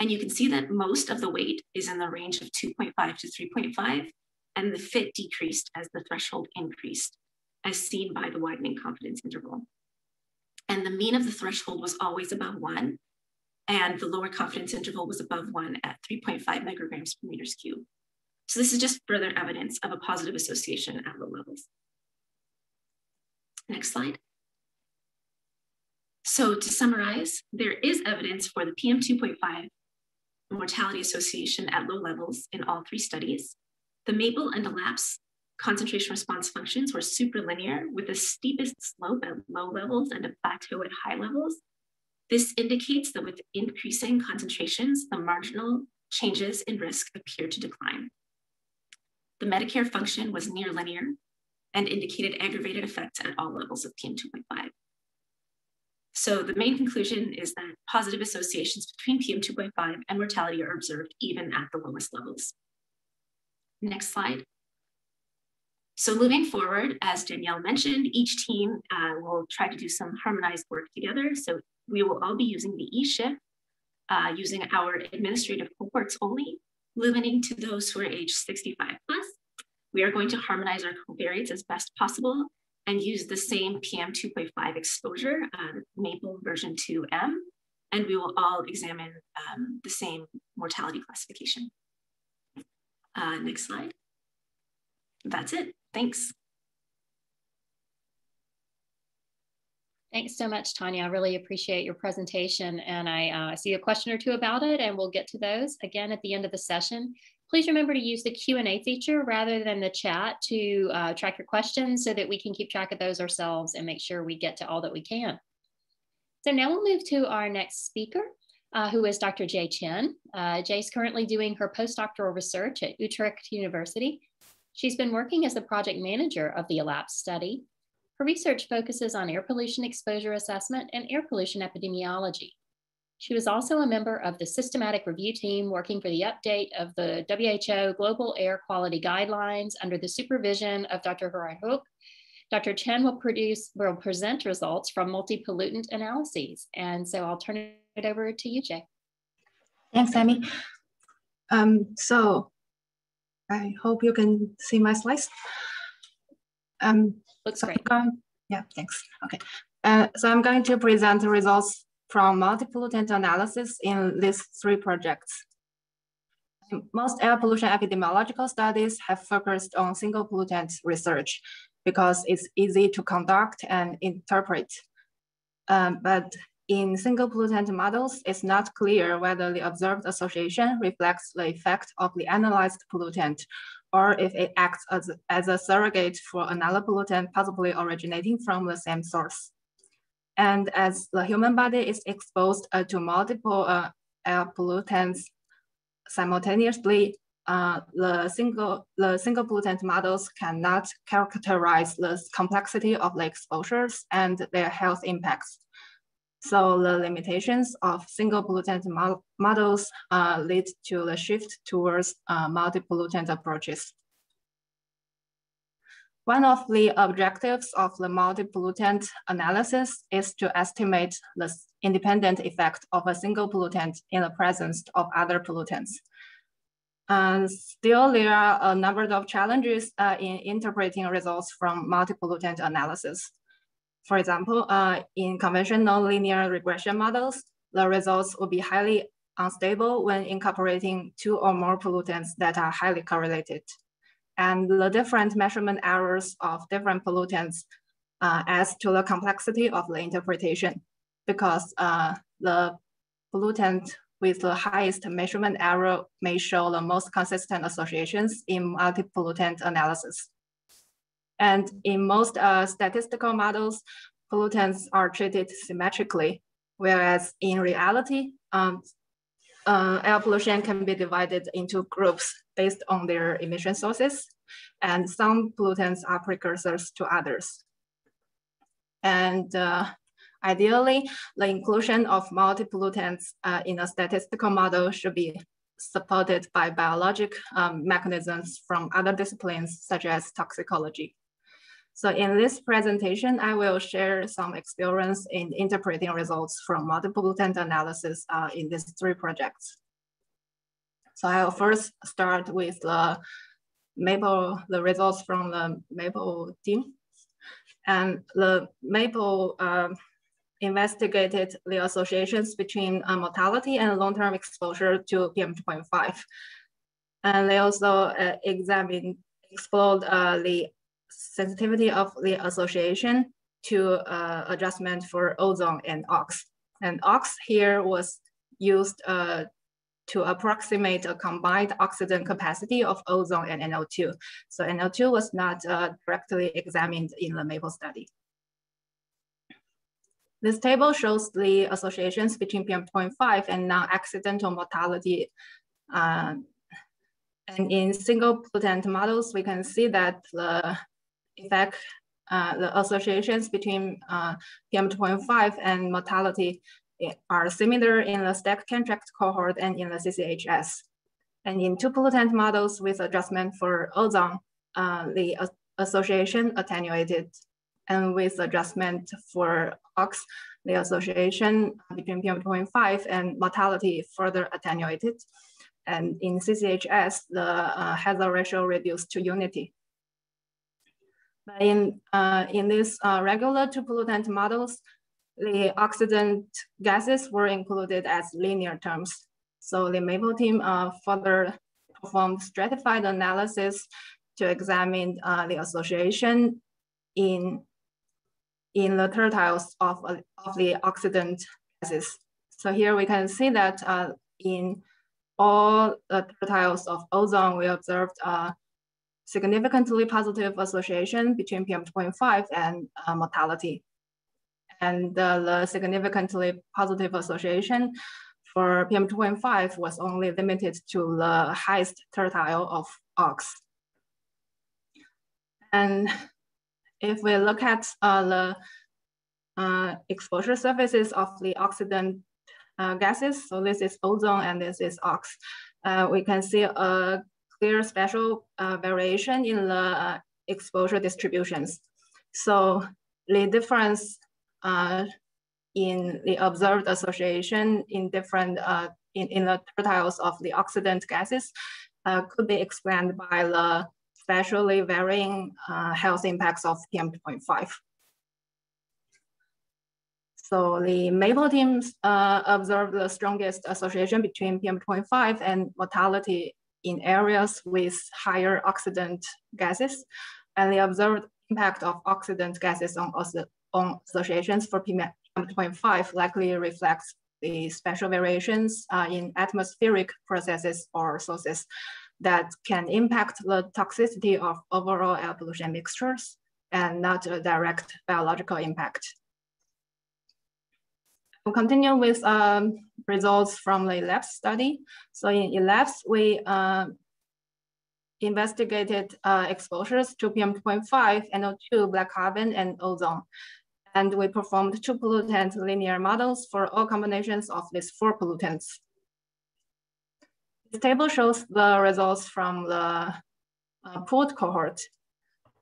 And you can see that most of the weight is in the range of 2.5 to 3.5, and the fit decreased as the threshold increased, as seen by the widening confidence interval. And the mean of the threshold was always above one, and the lower confidence interval was above one at 3.5 micrograms per meters cubed. So this is just further evidence of a positive association at low levels. Next slide. So to summarize, there is evidence for the PM2.5 mortality association at low levels in all three studies. The MAPLE and ELAPSE concentration response functions were superlinear with the steepest slope at low levels and a plateau at high levels. This indicates that with increasing concentrations, the marginal changes in risk appear to decline. The Medicare function was near linear and indicated aggravated effects at all levels of PM2.5. So the main conclusion is that positive associations between PM2.5 and mortality are observed even at the lowest levels. Next slide. So moving forward, as Danielle mentioned, each team uh, will try to do some harmonized work together. So we will all be using the eShift, uh, using our administrative cohorts only, limiting to those who are age 65 plus. We are going to harmonize our covariates as best possible and use the same PM 2.5 exposure, uh, MAPLE version 2M, and we will all examine um, the same mortality classification. Uh, next slide. That's it. Thanks. Thanks so much, Tanya. I really appreciate your presentation and I uh, see a question or two about it and we'll get to those again at the end of the session. Please remember to use the Q&A feature rather than the chat to uh, track your questions so that we can keep track of those ourselves and make sure we get to all that we can. So now we'll move to our next speaker, uh, who is Dr. Jie Chen. Uh, Jie is currently doing her postdoctoral research at Utrecht University. She's been working as the project manager of the ELAPSE study. Her research focuses on air pollution exposure assessment and air pollution epidemiology. She was also a member of the systematic review team working for the update of the WHO Global Air Quality Guidelines under the supervision of Dr. Gerard Hoek. Dr. Chen will produce, will present results from multi-pollutant analyses. And so I'll turn it over to you, Jie. Thanks, Amy. Um, so I hope you can see my slides. Um, Looks so great. Going, yeah, thanks. Okay. Uh, so I'm going to present the results from multi-pollutant analysis in these three projects. Most air pollution epidemiological studies have focused on single pollutant research because it's easy to conduct and interpret. Um, but in single pollutant models, it's not clear whether the observed association reflects the effect of the analyzed pollutant or if it acts as, as a surrogate for another pollutant possibly originating from the same source. And as the human body is exposed uh, to multiple uh, air pollutants simultaneously, uh, the single the single pollutant models cannot characterize the complexity of the exposures and their health impacts. So the limitations of single pollutant mo models uh, lead to the shift towards uh, multi-pollutant approaches. One of the objectives of the multi-pollutant analysis is to estimate the independent effect of a single pollutant in the presence of other pollutants. And still, there are a number of challenges uh, in interpreting results from multi-pollutant analysis. For example, uh, in conventional linear regression models, the results will be highly unstable when incorporating two or more pollutants that are highly correlated and the different measurement errors of different pollutants uh, adds to the complexity of the interpretation because uh, the pollutant with the highest measurement error may show the most consistent associations in multi-pollutant analysis. And in most uh, statistical models, pollutants are treated symmetrically, whereas in reality, um, uh, air pollution can be divided into groups based on their emission sources, and some pollutants are precursors to others. And uh, ideally, the inclusion of multi-pollutants uh, in a statistical model should be supported by biologic um, mechanisms from other disciplines, such as toxicology. So in this presentation, I will share some experience in interpreting results from multiple pollutant analysis uh, in these three projects. So I'll first start with the MAPLE, the results from the MAPLE team. And the MAPLE uh, investigated the associations between uh, mortality and long-term exposure to PM2.5. And they also uh, examined, explored uh, the sensitivity of the association to uh, adjustment for ozone and OX. And OX here was used uh, to approximate a combined oxidant capacity of ozone and NO2. So NO2 was not uh, directly examined in the MAPLE study. This table shows the associations between PM2.5 and non-accidental mortality uh, and in single pollutant models, we can see that the effect, uh, the associations between uh, PM2.5 and mortality eh, are similar in the stack CanCHEC cohort and in the CCHS. And in two pollutant models with adjustment for ozone, uh, the association attenuated. And with adjustment for OX, the association between PM2.5 and mortality further attenuated. And in CCHS, the uh, hazard ratio reduced to unity. But in, uh, in these uh, regular two pollutant models, the oxidant gases were included as linear terms. So the MAPLE team uh, further performed stratified analysis to examine uh, the association in, in the tertiles of, of the oxidant gases. So here we can see that uh, in all the tertiles of ozone, we observed uh, significantly positive association between PM2.5 and uh, mortality. And uh, the significantly positive association for PM2.5 was only limited to the highest tertile of OX. And if we look at uh, the uh, exposure surfaces of the oxidant uh, gases, so this is ozone and this is OX, uh, we can see a clear spatial uh, variation in the uh, exposure distributions. So the difference uh, in the observed association in different uh, in, in the tertiles of the oxidant gases could be explained by the spatially varying health impacts of PM2.5. So the MAPLE teams uh, observed the strongest association between PM2.5 and mortality in areas with higher oxidant gases, and the observed impact of oxidant gases on, on associations for PM2.5 likely reflects the spatial variations uh, in atmospheric processes or sources that can impact the toxicity of overall air pollution mixtures and not a direct biological impact. We'll continue with um, results from the ELAPSE study. So in ELAPSE, we uh, investigated uh, exposures to PM2.5, NO2, black carbon, and ozone. And we performed two pollutant linear models for all combinations of these four pollutants. This table shows the results from the uh, pooled cohort.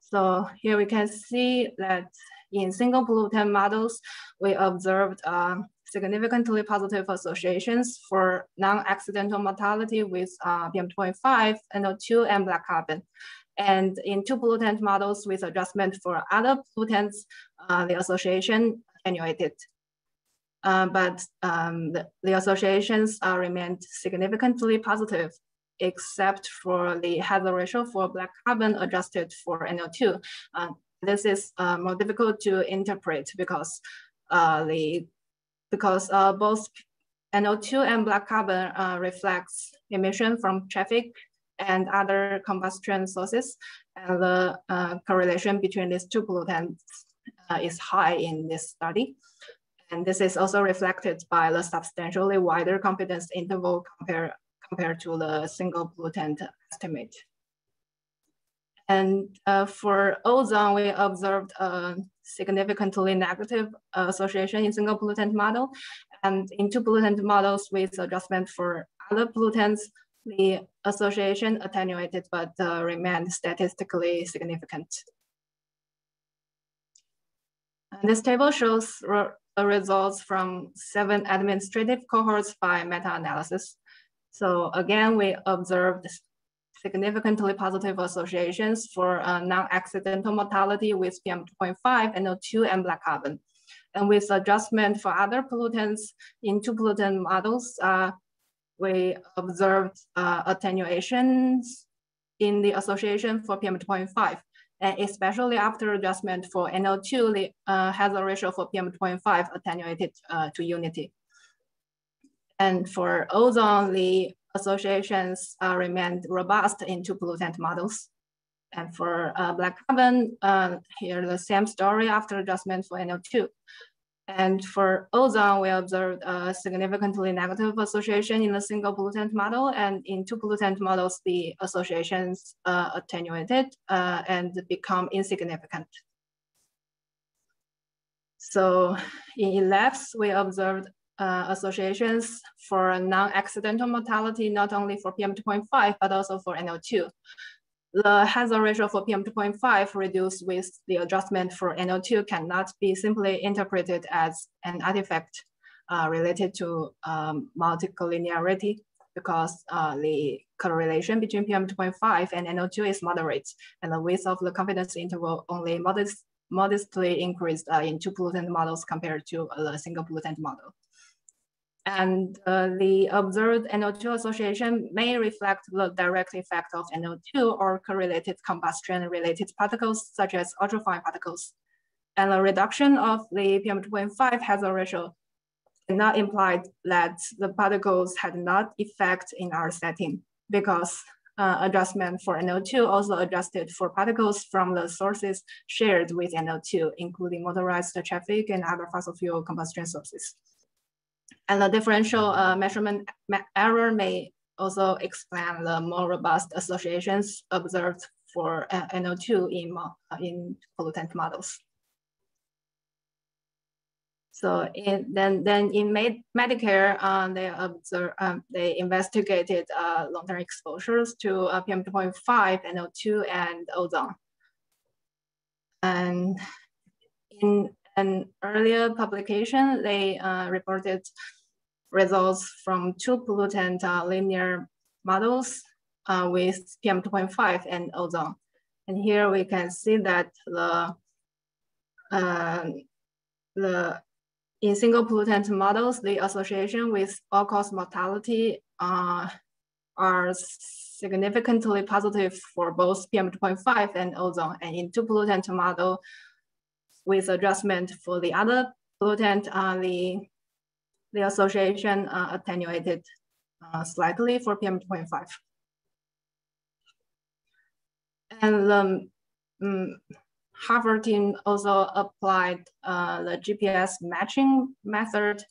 So here we can see that in single pollutant models, we observed um, significantly positive associations for non-accidental mortality with uh, PM2.5, NO2, and black carbon. And in two pollutant models with adjustment for other pollutants, uh, the association attenuated. Uh, but um, the, the, associations uh, remained significantly positive, except for the hazard ratio for black carbon adjusted for NO2. Uh, this is uh, more difficult to interpret because uh, the because uh, both NO2 and black carbon uh, reflects emission from traffic and other combustion sources. And the uh, correlation between these two pollutants uh, is high in this study. And this is also reflected by the substantially wider confidence interval compared, compared to the single pollutant estimate. And uh, for ozone, we observed a significantly negative association in single pollutant model. And in two pollutant models with adjustment for other pollutants, the association attenuated but uh, remained statistically significant. And this table shows the results from seven administrative cohorts by meta-analysis. So again, we observed significantly positive associations for uh, non-accidental mortality with PM2.5, NO2, and black carbon. And with adjustment for other pollutants in two pollutant models, uh, we observed uh, attenuations in the association for PM2.5, and especially after adjustment for NO2, the uh, hazard ratio for PM2.5 attenuated uh, to unity. And for ozone, the associations uh, remained robust in two pollutant models. And for uh, black carbon, uh, here the same story after adjustment for NO2. And for ozone, we observed a significantly negative association in the single pollutant model. And in two pollutant models, the associations uh, attenuated uh, and become insignificant. So in ELAPSE, we observed uh, associations for non-accidental mortality, not only for PM2.5, but also for NO2. The hazard ratio for PM2.5 reduced with the adjustment for NO2 cannot be simply interpreted as an artifact uh, related to um, multicollinearity because uh, the correlation between PM2.5 and NO2 is moderate, and the width of the confidence interval only modest, modestly increased uh, in two pollutant models compared to a single pollutant model. And uh, the observed NO2 association may reflect the direct effect of NO2 or correlated combustion-related particles, such as ultrafine particles. And the reduction of the PM2.5 hazard ratio not imply that the particles had not effect in our setting because uh, adjustment for NO2 also adjusted for particles from the sources shared with NO2, including motorized traffic and other fossil fuel combustion sources. And the differential uh, measurement error may also explain the more robust associations observed for uh, NO2 in, uh, in pollutant models. So in, then, then in Med Medicare, um, they observe, um, they investigated uh, long-term exposures to uh, PM2.5, NO2, and ozone. And in an earlier publication, they uh, reported results from two pollutant uh, linear models uh, with PM2.5 and ozone. And here we can see that the, uh, the in single pollutant models, the association with all-cause mortality uh, are significantly positive for both PM2.5 and ozone. And in two pollutant model, with adjustment for the other pollutant, uh, the, the association uh, attenuated uh, slightly for PM2.5. And the um, Harvard team also applied uh, the GPS matching method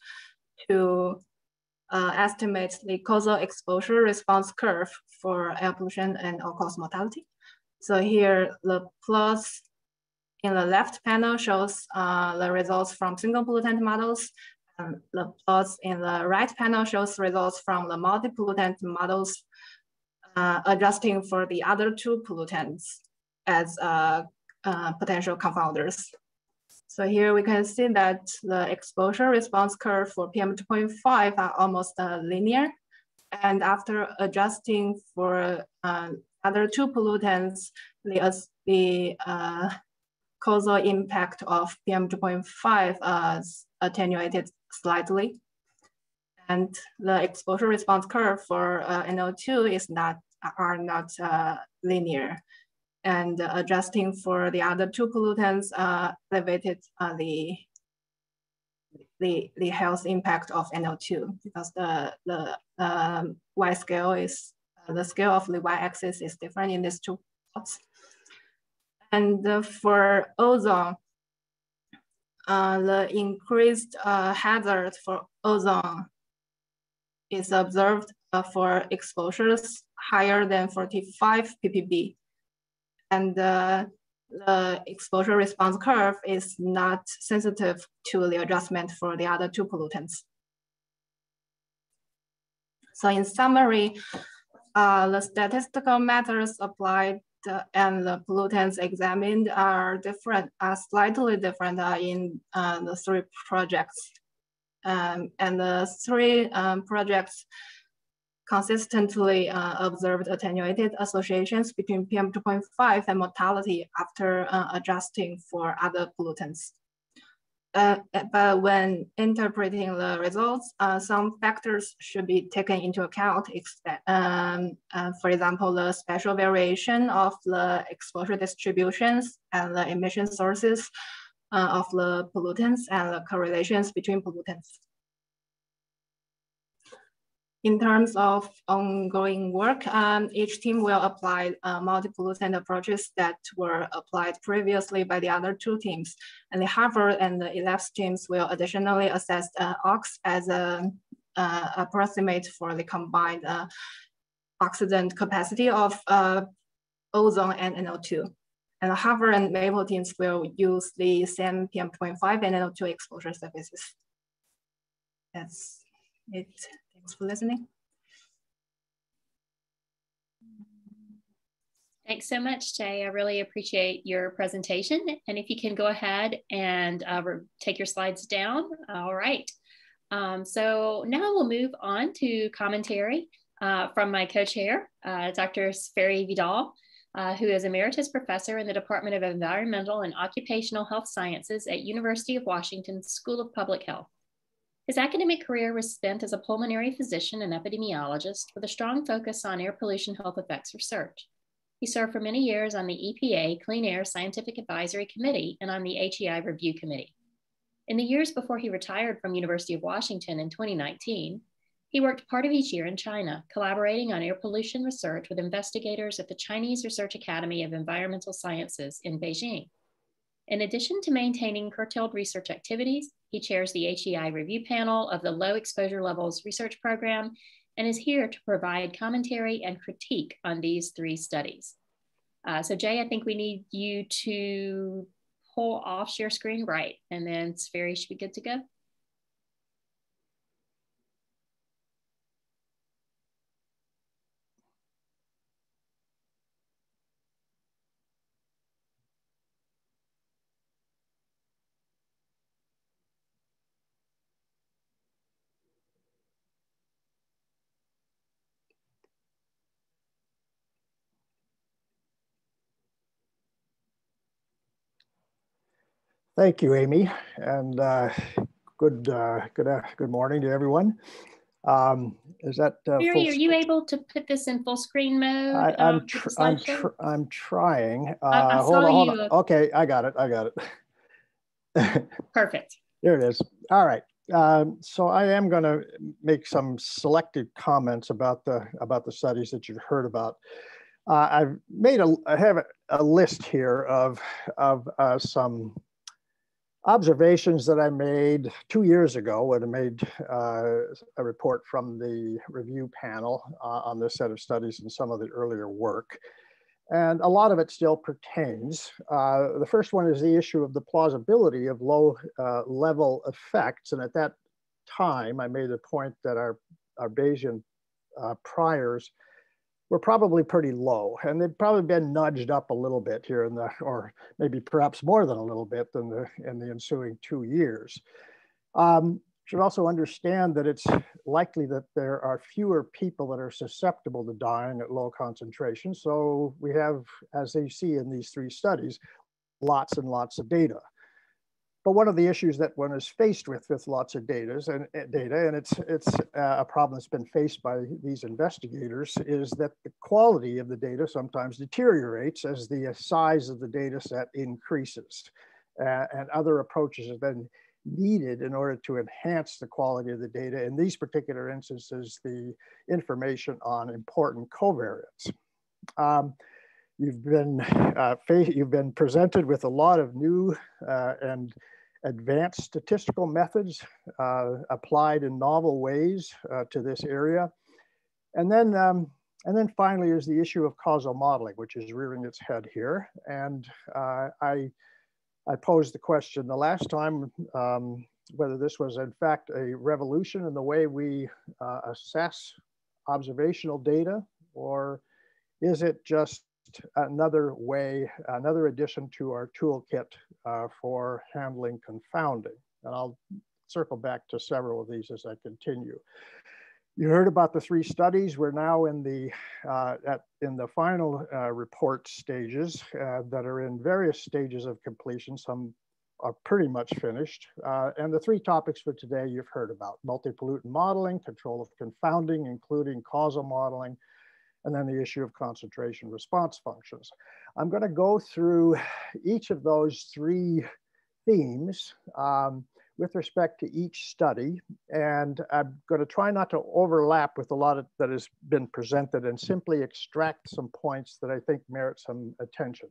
to uh, estimate the causal exposure response curve for air pollution and all-cause mortality. So here the plots in the left panel shows uh, the results from single pollutant models. And the plots in the right panel shows results from the multi-pollutant models uh, adjusting for the other two pollutants as uh, uh potential confounders. So here we can see that the exposure response curve for PM2.5 are almost uh, linear. And after adjusting for uh, other two pollutants, the, the causal impact of PM2.5 uh, attenuated slightly. And the exposure response curve for uh, NO2 is not, are not uh, linear. And adjusting for the other two pollutants uh, elevated uh, the, the, the health impact of NO2 because the, the um, Y scale is Uh, the scale of the y-axis is different in these two plots. And for ozone, uh, the increased uh, hazard for ozone is observed uh, for exposures higher than 45 ppb. And uh, the exposure response curve is not sensitive to the adjustment for the other two pollutants. So in summary, uh, the statistical methods applied uh, and the pollutants examined are different, are slightly different uh, in uh, the three projects. Um, and the three um, projects consistently uh, observed attenuated associations between PM2.5 and mortality after uh, adjusting for other pollutants. Uh, but when interpreting the results, uh, some factors should be taken into account. Um, uh, for example, the spatial variation of the exposure distributions and the emission sources uh, of the pollutants and the correlations between pollutants. In terms of ongoing work, um, each team will apply uh, multi-pollutant approaches that were applied previously by the other two teams. And the Harvard and the ELAPSE teams will additionally assess uh, OX as a uh, approximate for the combined uh, oxidant capacity of uh, ozone and NO2. And the Harvard and Maple teams will use the same PM2.5 and NO2 exposure surfaces. That's it. Thanks for listening. Thanks so much, Jie. I really appreciate your presentation. And if you can go ahead and uh, take your slides down. All right. Um, so now we'll move on to commentary uh, from my co-chair, uh, Dr. Sverre Vedal, uh, who is Emeritus Professor in the Department of Environmental and Occupational Health Sciences at University of Washington School of Public Health. His academic career was spent as a pulmonary physician and epidemiologist with a strong focus on air pollution health effects research. He served for many years on the EPA Clean Air Scientific Advisory Committee and on the HEI Review Committee. In the years before he retired from University of Washington in 2019, he worked part of each year in China, collaborating on air pollution research with investigators at the Chinese Research Academy of Environmental Sciences in Beijing. In addition to maintaining curtailed research activities, he chairs the HEI review panel of the Low Exposure Levels Research Program and is here to provide commentary and critique on these three studies. Uh, so Jie, I think we need you to pull off share screen right, and then Sverre should be good to go. Thank you, Amy, and uh, good uh, good uh, good morning to everyone. Um, is that uh, Mary, are you able to put this in full screen mode? I, am um, tr I'm tr I'm trying. I, I uh, hold on, hold on. Okay, I got it. I got it. Perfect. There it is. All right. Um, so I am going to make some selected comments about the about the studies that you've heard about. Uh, I've made a I have a, a list here of of uh, some observations that I made two years ago when I made uh, a report from the review panel uh, on this set of studies and some of the earlier work. And a lot of it still pertains. Uh, the first one is the issue of the plausibility of low uh, level effects. And at that time, I made the point that our, our Bayesian uh, priors were probably pretty low and they've probably been nudged up a little bit here in the, or maybe perhaps more than a little bit in the, in the ensuing two years. Um, should also understand that it's likely that there are fewer people that are susceptible to dying at low concentration. So we have, as you see in these three studies, lots and lots of data. But one of the issues that one is faced with with lots of data and eh, data, and it's it's uh, a problem that's been faced by these investigators, is that the quality of the data sometimes deteriorates as the size of the data set increases, uh, and other approaches have been needed in order to enhance the quality of the data. In these particular instances, the information on important covariates. Um, you've been uh, you've been presented with a lot of new uh, and advanced statistical methods uh, applied in novel ways uh, to this area. And then, um, and then finally is the issue of causal modeling, which is rearing its head here. And uh, I, I posed the question the last time um, whether this was in fact a revolution in the way we uh, assess observational data, or is it just another way, another addition to our toolkit uh, for handling confounding. And I'll circle back to several of these as I continue. You heard about the three studies. We're now in the uh, at, in the final uh, report stages uh, that are in various stages of completion. Some are pretty much finished. Uh, and the three topics for today you've heard about: multi-pollutant modeling, control of confounding, including causal modeling, and then the issue of concentration response functions. I'm going to go through each of those three themes um, with respect to each study. And I'm going to try not to overlap with a lot of, that has been presented and simply extract some points that I think merit some attention.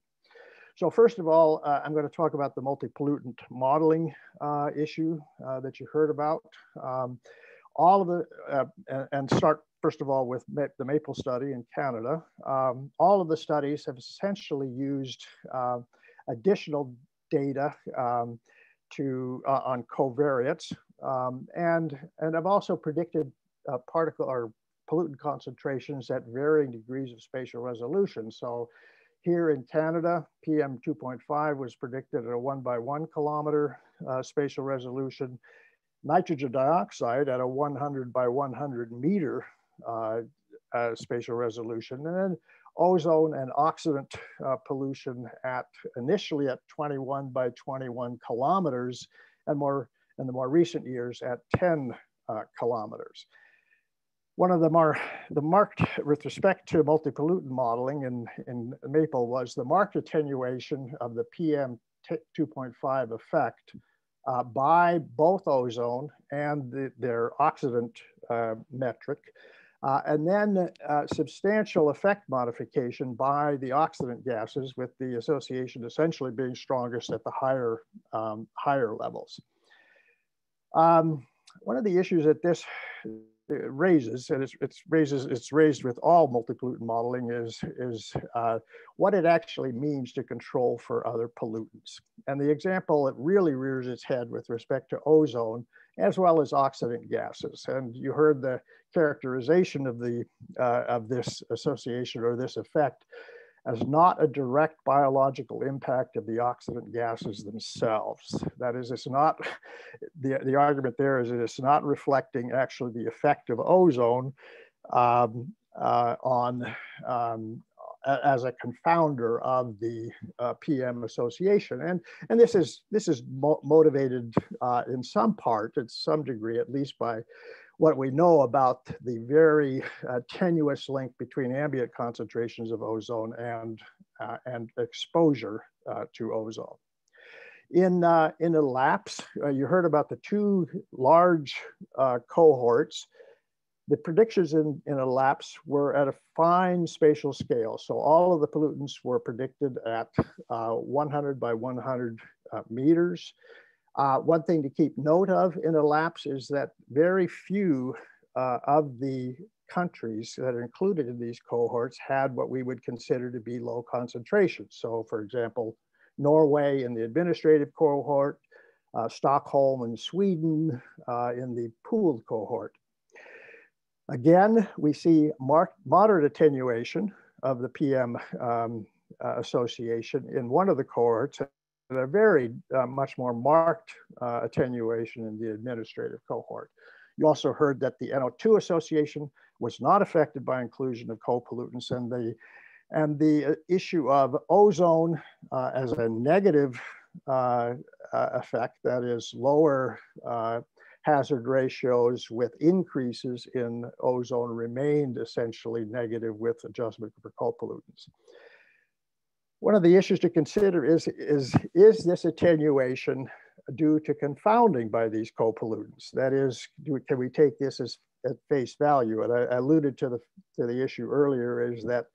So first of all, uh, I'm going to talk about the multi-pollutant modeling uh, issue uh, that you heard about. Um, all of the, uh, and, and start first of all, with the MAPLE study in Canada, um, all of the studies have essentially used uh, additional data um, to uh, on covariates, um, and and have also predicted uh, particle or pollutant concentrations at varying degrees of spatial resolution. So here in Canada, PM 2.5 was predicted at a one by one kilometer uh, spatial resolution nitrogen dioxide at a 100 by 100 meter spatial resolution. And then ozone and oxidant uh, pollution at initially at 21 by 21 kilometers and more in the more recent years at 10 uh, kilometers. One of the more, the marked, with respect to multi-pollutant modeling in, in MAPLE was the marked attenuation of the PM 2.5 effect uh, by both ozone and the, their oxidant uh, metric uh, and then uh, substantial effect modification by the oxidant gases with the association essentially being strongest at the higher, um, higher levels. Um, one of the issues that this raises, and it's, it's, raises, it's raised with all multi-pollutant modeling is, is uh, what it actually means to control for other pollutants. And the example that really rears its head with respect to ozone as well as oxidant gases. And you heard the characterization of, the, uh, of this association or this effect as not a direct biological impact of the oxidant gases themselves. That is, it's not, the, the argument there is that it's not reflecting actually the effect of ozone um, uh, on, um, as a confounder of the uh, PM association. And, and this is, this is mo motivated uh, in some part, to some degree, at least by what we know about the very uh, tenuous link between ambient concentrations of ozone and, uh, and exposure uh, to ozone. In, uh, in ELAPSE, you heard about the two large cohorts the predictions in, in ELAPSE were at a fine spatial scale. So all of the pollutants were predicted at uh, 100 by 100 uh, meters. Uh, one thing to keep note of in ELAPSE is that very few uh, of the countries that are included in these cohorts had what we would consider to be low concentration. So for example, Norway in the administrative cohort, uh, Stockholm and Sweden uh, in the pooled cohort. Again, we see marked, moderate attenuation of the PM um, uh, association in one of the cohorts, and a very uh, much more marked uh, attenuation in the administrative cohort. You also heard that the NO2 association was not affected by inclusion of co-pollutants and the, and the uh, issue of ozone uh, as a negative uh, effect, that is lower hazard ratios with increases in ozone remained essentially negative with adjustment for co-pollutants. One of the issues to consider is, is, is this attenuation due to confounding by these co-pollutants. That is, do, can we take this as at face value? And I, I alluded to the, to the issue earlier is that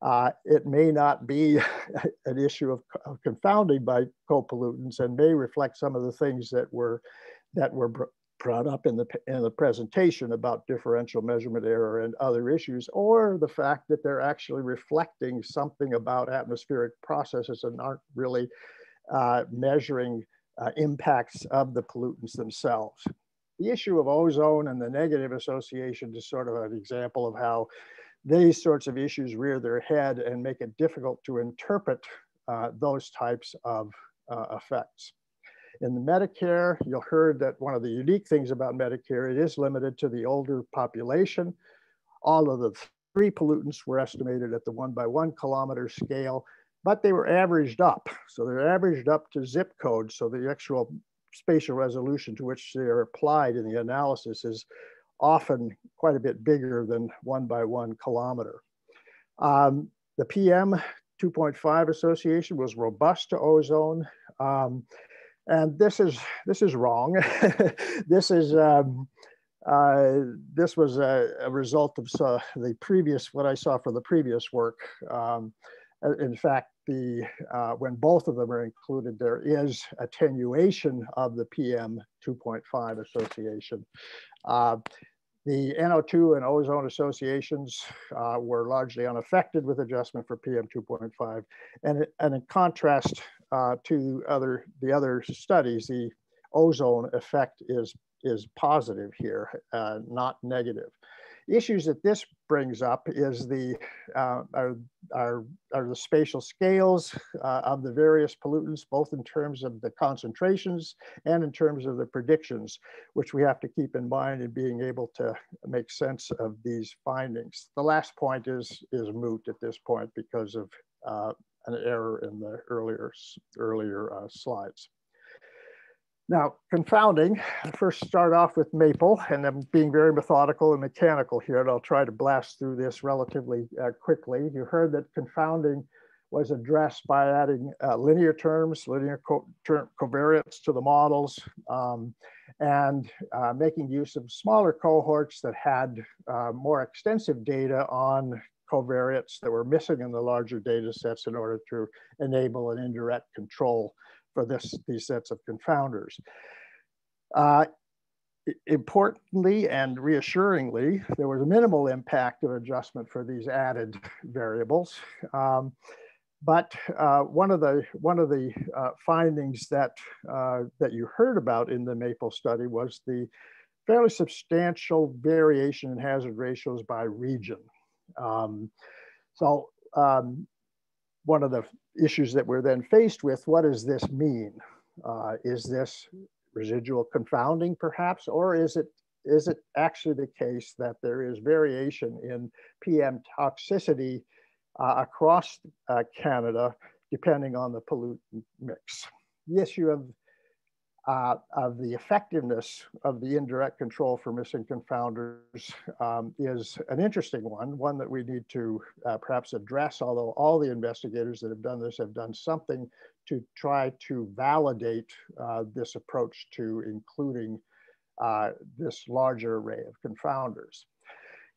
uh, it may not be an issue of, of confounding by co-pollutants and may reflect some of the things that were that were brought up in the in the presentation about differential measurement error and other issues, or the fact that they're actually reflecting something about atmospheric processes and aren't really uh, measuring uh, impacts of the pollutants themselves. The issue of ozone and the negative association is sort of an example of how these sorts of issues rear their head and make it difficult to interpret uh, those types of uh, effects. In the Medicare, you'll heard that one of the unique things about Medicare, it is limited to the older population. All of the three pollutants were estimated at the one by one kilometer scale, but they were averaged up. So they're averaged up to zip code. So the actual spatial resolution to which they are applied in the analysis is often quite a bit bigger than one by one kilometer. Um, the PM 2.5 association was robust to ozone. Um, and this is this is wrong. this is um, uh, this was a, a result of uh, the previous what I saw for the previous work. Um, in fact, the uh, when both of them are included, there is attenuation of the PM 2.5 association. Uh, the NO2 and ozone associations uh, were largely unaffected with adjustment for PM 2.5. And, and in contrast uh, to other, the other studies, the ozone effect is, is positive here, uh, not negative issues that this brings up is the uh, are, are, are the spatial scales uh, of the various pollutants, both in terms of the concentrations and in terms of the predictions, which we have to keep in mind in being able to make sense of these findings. The last point is, is moot at this point because of uh, an error in the earlier, earlier uh, slides. Now, confounding, I first start off with maple, and I'm being very methodical and mechanical here, and I'll try to blast through this relatively uh, quickly. You heard that confounding was addressed by adding uh, linear terms, linear co term covariates to the models, um, and uh, making use of smaller cohorts that had uh, more extensive data on covariates that were missing in the larger data sets in order to enable an indirect control for this, these sets of confounders. Uh, importantly and reassuringly, there was a minimal impact of adjustment for these added variables. Um, but uh, one of the one of the uh, findings that uh, that you heard about in the MAPLE study was the fairly substantial variation in hazard ratios by region. Um, so um, one of the issues that we're then faced with, what does this mean? Uh, is this residual confounding perhaps, or is it is it actually the case that there is variation in PM toxicity uh, across uh, Canada depending on the pollutant mix? The issue of uh, of the effectiveness of the indirect control for missing confounders um, is an interesting one, one that we need to uh, perhaps address, although all the investigators that have done this have done something to try to validate uh, this approach to including uh, this larger array of confounders.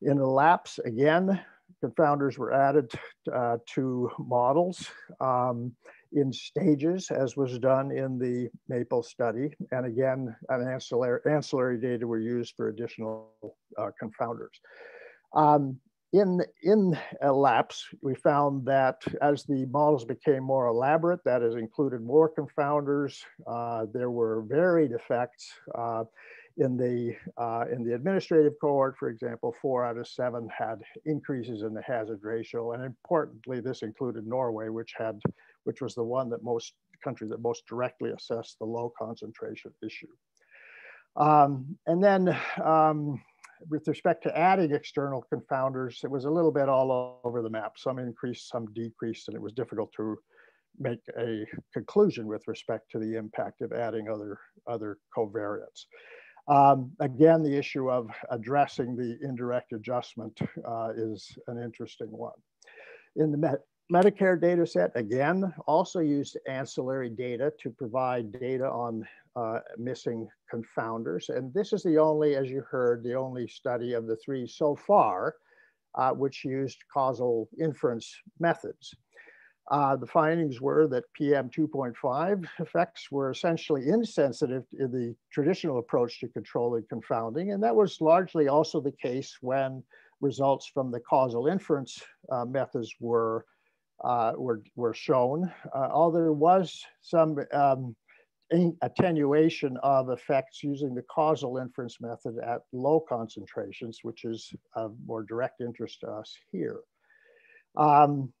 In ELAPSE, again, confounders were added uh, to models. Um, in stages, as was done in the MAPLE study. And again, an ancillary, ancillary data were used for additional uh, confounders. Um, in, in ELAPSE, we found that as the models became more elaborate, that has included more confounders, uh, there were varied effects. Uh, in the, uh, in the administrative cohort, for example, four out of seven had increases in the hazard ratio. And importantly, this included Norway, which had which was the one that most country that most directly assessed the low concentration issue. Um, and then um, with respect to adding external confounders, it was a little bit all over the map. Some increased, some decreased, and it was difficult to make a conclusion with respect to the impact of adding other, other covariates. Um, again, the issue of addressing the indirect adjustment uh, is an interesting one. In the Medicare data set, again, also used ancillary data to provide data on uh, missing confounders. And this is the only, as you heard, the only study of the three so far, uh, which used causal inference methods. Uh, the findings were that PM 2.5 effects were essentially insensitive to the traditional approach to controlling confounding. And that was largely also the case when results from the causal inference uh, methods were, uh, were, were shown. Uh, although there was some um, attenuation of effects using the causal inference method at low concentrations, which is of more direct interest to us here. Um,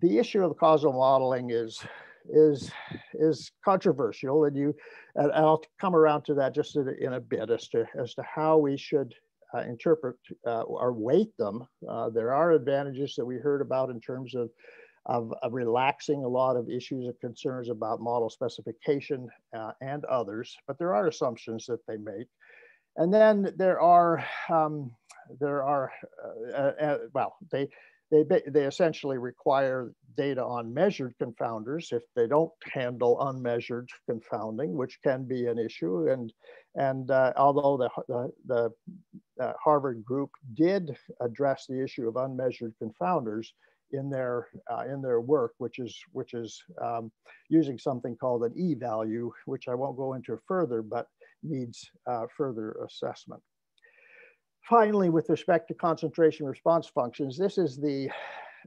the issue of the causal modeling is is is controversial, and you and I'll come around to that just in a, in a bit as to as to how we should uh, interpret uh, or weight them. Uh, there are advantages that we heard about in terms of, of, of relaxing a lot of issues and concerns about model specification uh, and others, but there are assumptions that they make. And then there are um, there are uh, uh, well they they, they essentially require data on measured confounders if they don't handle unmeasured confounding, which can be an issue. And, and uh, although the, the, the uh, Harvard group did address the issue of unmeasured confounders in their, uh, in their work, which is, which is um, using something called an E-value, which I won't go into further, but needs uh, further assessment. Finally, with respect to concentration response functions, this is the,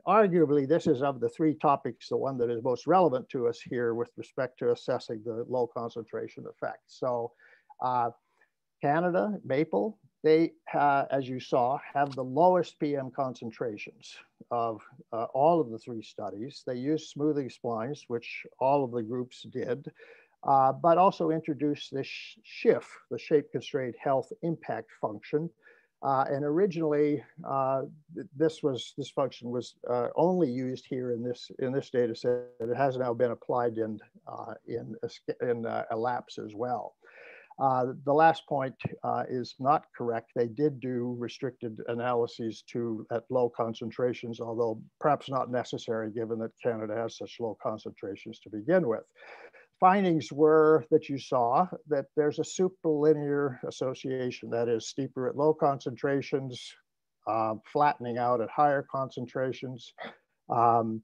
arguably this is of the three topics, the one that is most relevant to us here with respect to assessing the low concentration effect. So uh, Canada, Maple, they, uh, as you saw, have the lowest PM concentrations of uh, all of the three studies. They use smoothing splines, which all of the groups did, uh, but also introduced this SCHIF, the shape constrained health impact function, uh, and originally, uh, this was this function was uh, only used here in this in this data set. It has now been applied in uh, in in uh, ELAPSE as well. Uh, the last point is not correct. They did do restricted analyses to at low concentrations, although perhaps not necessary given that Canada has such low concentrations to begin with findings were that you saw that there's a superlinear association, that is steeper at low concentrations, uh, flattening out at higher concentrations. Um,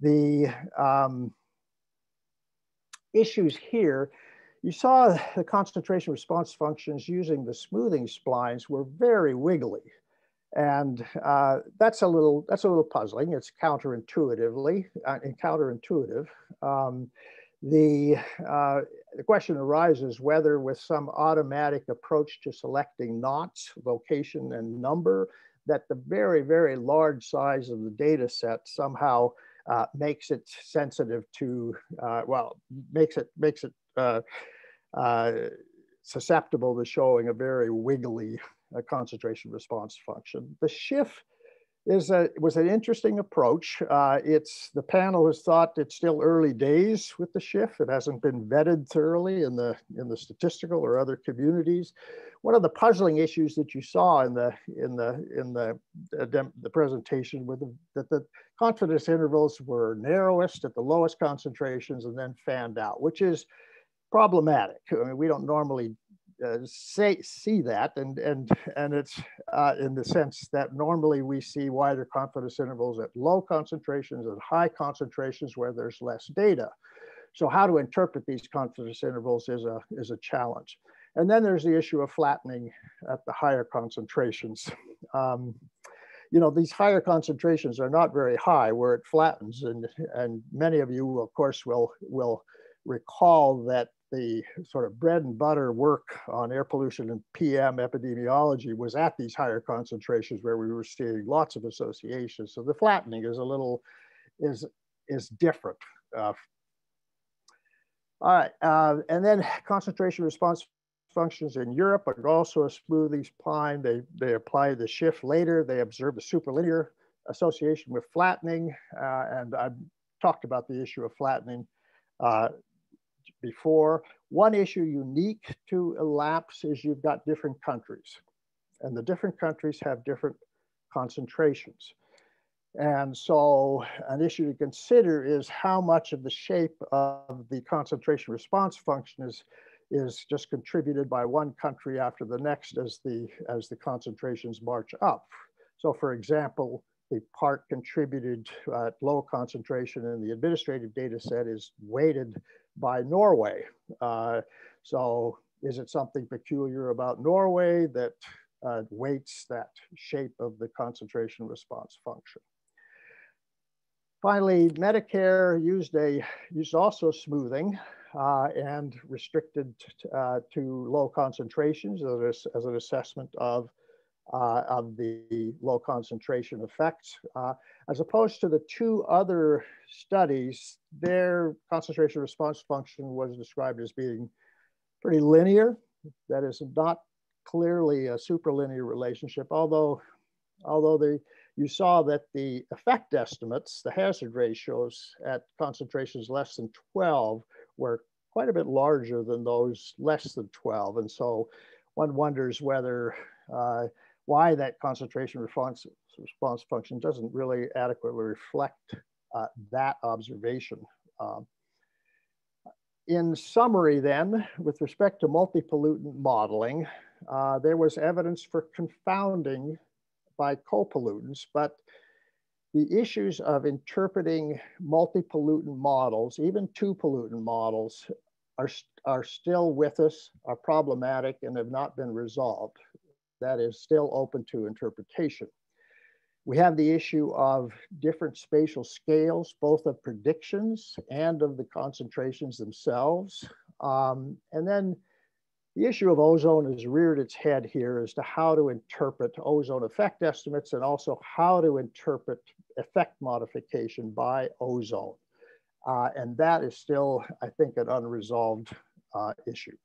the um, issues here, you saw the concentration response functions using the smoothing splines were very wiggly. And uh, that's a little that's a little puzzling. It's counterintuitively uh, counterintuitive. Um, the, uh, the question arises whether with some automatic approach to selecting knots, location and number, that the very, very large size of the data set somehow uh, makes it sensitive to, uh, well, makes it, makes it uh, susceptible to showing a very wiggly uh, concentration response function. The SCHIF is a, was an interesting approach. Uh, it's the panel has thought it's still early days with the SCHIF. It hasn't been vetted thoroughly in the in the statistical or other communities. One of the puzzling issues that you saw in the in the in the uh, the presentation were the, that the confidence intervals were narrowest at the lowest concentrations and then fanned out, which is problematic. I mean, we don't normally uh, say, see that, and and and it's uh, in the sense that normally we see wider confidence intervals at low concentrations and high concentrations where there's less data. So how to interpret these confidence intervals is a is a challenge. And then there's the issue of flattening at the higher concentrations. Um, you know, these higher concentrations are not very high where it flattens, and and many of you, of course, will will recall that the sort of bread and butter work on air pollution and PM epidemiology was at these higher concentrations where we were seeing lots of associations. So the flattening is a little, is, is different. Uh, all right, uh, and then concentration response functions in Europe are also a smoothing spline. They, they apply the SCHIF later. They observe the superlinear association with flattening. Uh, and I've talked about the issue of flattening uh, before. One issue unique to ELAPSE is you've got different countries and the different countries have different concentrations. And so an issue to consider is how much of the shape of the concentration response function is, is just contributed by one country after the next as the, as the concentrations march up. So for example, the part contributed at low concentration in the administrative data set is weighted by Norway. Uh, so is it something peculiar about Norway that uh, weights that shape of the concentration response function? Finally, Medicare used a used also smoothing uh, and restricted uh, to low concentrations as, as an assessment of uh, of the low concentration effects. Uh, as opposed to the two other studies, their concentration response function was described as being pretty linear. That is not clearly a superlinear relationship, although, although the, you saw that the effect estimates, the hazard ratios at concentrations less than 12 were quite a bit larger than those less than 12. And so one wonders whether uh, why that concentration response, response function doesn't really adequately reflect uh, that observation. Um, in summary then, with respect to multi-pollutant modeling, uh, there was evidence for confounding by co-pollutants, but the issues of interpreting multi-pollutant models, even two pollutant models, are, are still with us, are problematic, and have not been resolved that is still open to interpretation. We have the issue of different spatial scales, both of predictions and of the concentrations themselves. Um, and then the issue of ozone has reared its head here as to how to interpret ozone effect estimates and also how to interpret effect modification by ozone. Uh, and that is still, I think, an unresolved uh, issue.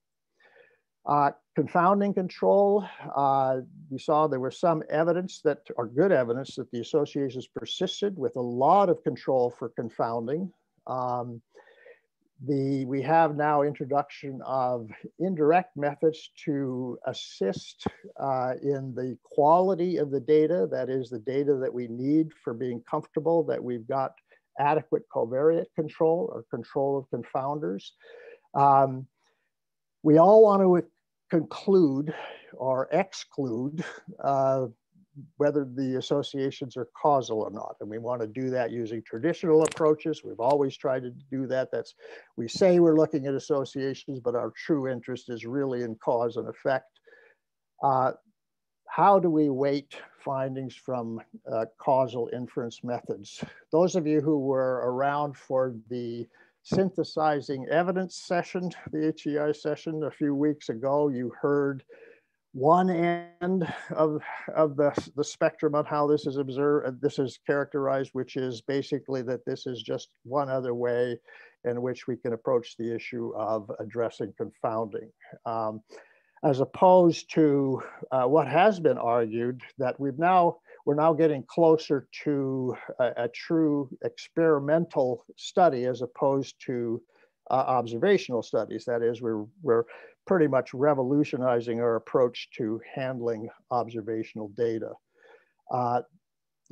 Uh, confounding control, uh, we saw there was some evidence that, or good evidence that the associations persisted with a lot of control for confounding. Um, the, we have now introduction of indirect methods to assist uh, in the quality of the data, that is the data that we need for being comfortable that we've got adequate covariate control or control of confounders. Um, we all want to conclude or exclude uh, whether the associations are causal or not. And we want to do that using traditional approaches. We've always tried to do that. That's, we say we're looking at associations, but our true interest is really in cause and effect. Uh, how do we weight findings from uh, causal inference methods? Those of you who were around for the synthesizing evidence session, the HEI session a few weeks ago, you heard one end of, of the, the spectrum on how this is observed, uh, this is characterized, which is basically that this is just one other way in which we can approach the issue of addressing confounding. Um, as opposed to uh, what has been argued that we've now we're now getting closer to a, a true experimental study as opposed to uh, observational studies. That is, we're, we're pretty much revolutionizing our approach to handling observational data. Uh,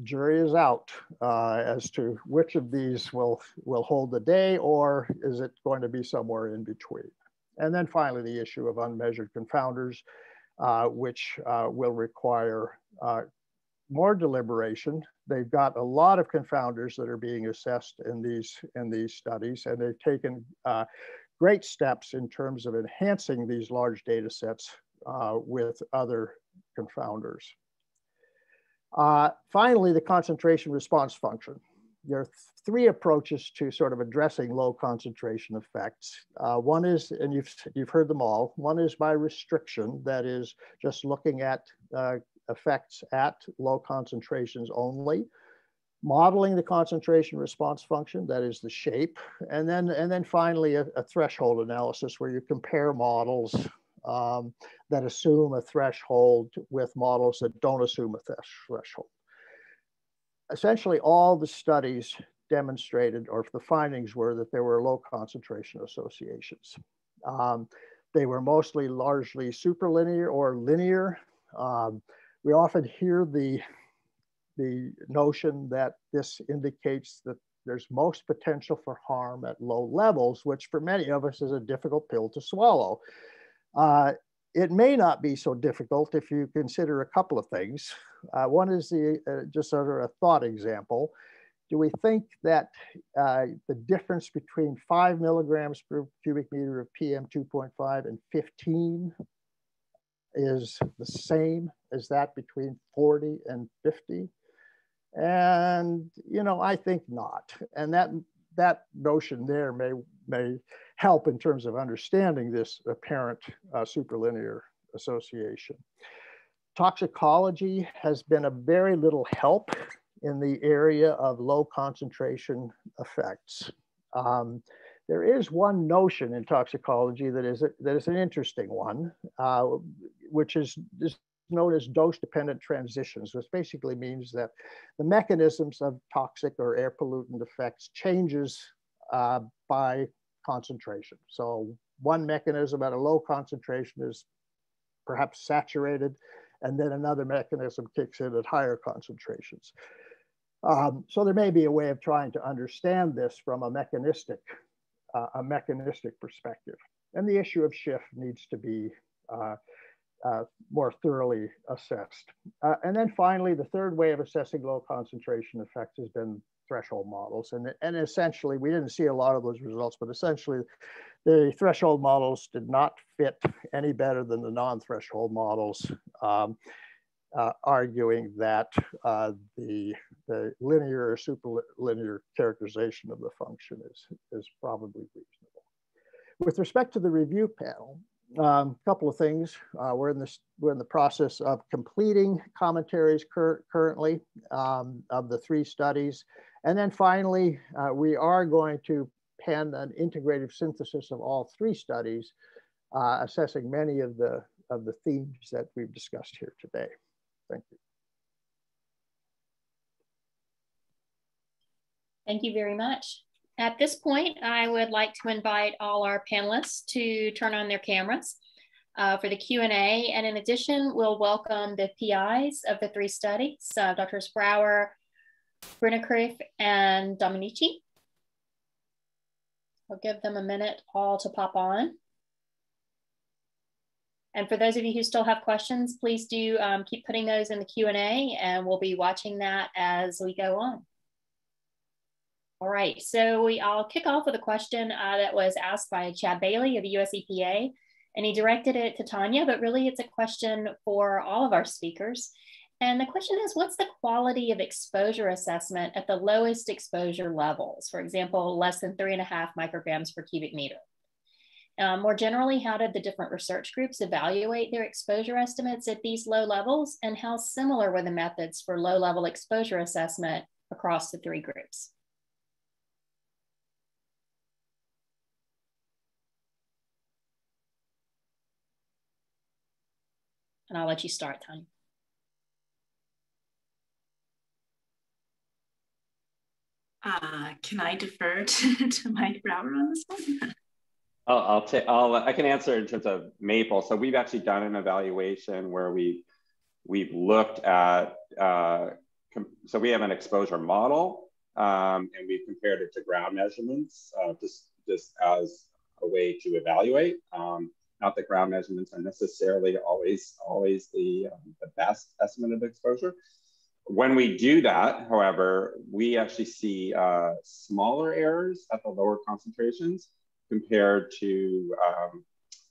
jury is out uh, as to which of these will, will hold the day or is it going to be somewhere in between. And then finally, the issue of unmeasured confounders, uh, which uh, will require uh, more deliberation. They've got a lot of confounders that are being assessed in these, in these studies, and they've taken uh, great steps in terms of enhancing these large data sets uh, with other confounders. Uh, finally, the concentration response function. There are three approaches to sort of addressing low concentration effects. Uh, one is, and you've, you've heard them all, one is by restriction, that is just looking at uh, effects at low concentrations only, modeling the concentration response function, that is the shape, and then, and then finally a, a threshold analysis where you compare models um, that assume a threshold with models that don't assume a threshold. Essentially all the studies demonstrated, or the findings were that there were low concentration associations. Um, they were mostly largely superlinear or linear. Um, we often hear the, the notion that this indicates that there's most potential for harm at low levels, which for many of us is a difficult pill to swallow. Uh, it may not be so difficult if you consider a couple of things. Uh, one is the uh, just sort of a thought example. Do we think that uh, the difference between five milligrams per cubic meter of PM 2.5 and 15 is the same as that between 40 and 50? And, you know, I think not. And that, that notion there may, may help in terms of understanding this apparent uh, superlinear association. Toxicology has been a very little help in the area of low concentration effects. Um, there is one notion in toxicology that is, a, that is an interesting one, uh, which is, known as dose-dependent transitions, which basically means that the mechanisms of toxic or air pollutant effects changes uh, by concentration. So one mechanism at a low concentration is perhaps saturated, and then another mechanism kicks in at higher concentrations. Um, so there may be a way of trying to understand this from a mechanistic, uh, a mechanistic perspective. And the issue of SCHIF needs to be uh, uh, more thoroughly assessed. Uh, and then finally, the third way of assessing low concentration effects has been threshold models. And, and essentially, we didn't see a lot of those results, but essentially the threshold models did not fit any better than the non-threshold models, um, uh, arguing that uh, the, the linear or superlinear characterization of the function is, is probably reasonable. With respect to the review panel, a um, couple of things. Uh, we're in this. We're in the process of completing commentaries cur currently um, of the three studies, and then finally, uh, we are going to pen an integrative synthesis of all three studies, uh, assessing many of the of the themes that we've discussed here today. Thank you. Thank you very much. At this point, I would like to invite all our panelists to turn on their cameras uh, for the Q&A. And in addition, we'll welcome the PIs of the three studies, uh, Drs. Brauer, Brunekreef, and Dominici. I'll give them a minute all to pop on. And for those of you who still have questions, please do um, keep putting those in the Q&A and we'll be watching that as we go on. All right, so we, I'll kick off with a question uh, that was asked by Chad Bailey of the US EPA, and he directed it to Tanya, but really it's a question for all of our speakers. And the question is, what's the quality of exposure assessment at the lowest exposure levels? For example, less than three and a half micrograms per cubic meter. Um, more generally, how did the different research groups evaluate their exposure estimates at these low levels? And how similar were the methods for low level exposure assessment across the three groups? And I'll let you start, Tanya. Uh, can I defer to, to Mike Brauer on this one? I'll, I'll take, I'll, I can answer in terms of Maple. So we've actually done an evaluation where we, we've looked at, uh, so we have an exposure model um, and we've compared it to ground measurements uh, just, just as a way to evaluate. Um, not that ground measurements are necessarily always always the, um, the best estimate of exposure. When we do that, however, we actually see uh, smaller errors at the lower concentrations compared to um,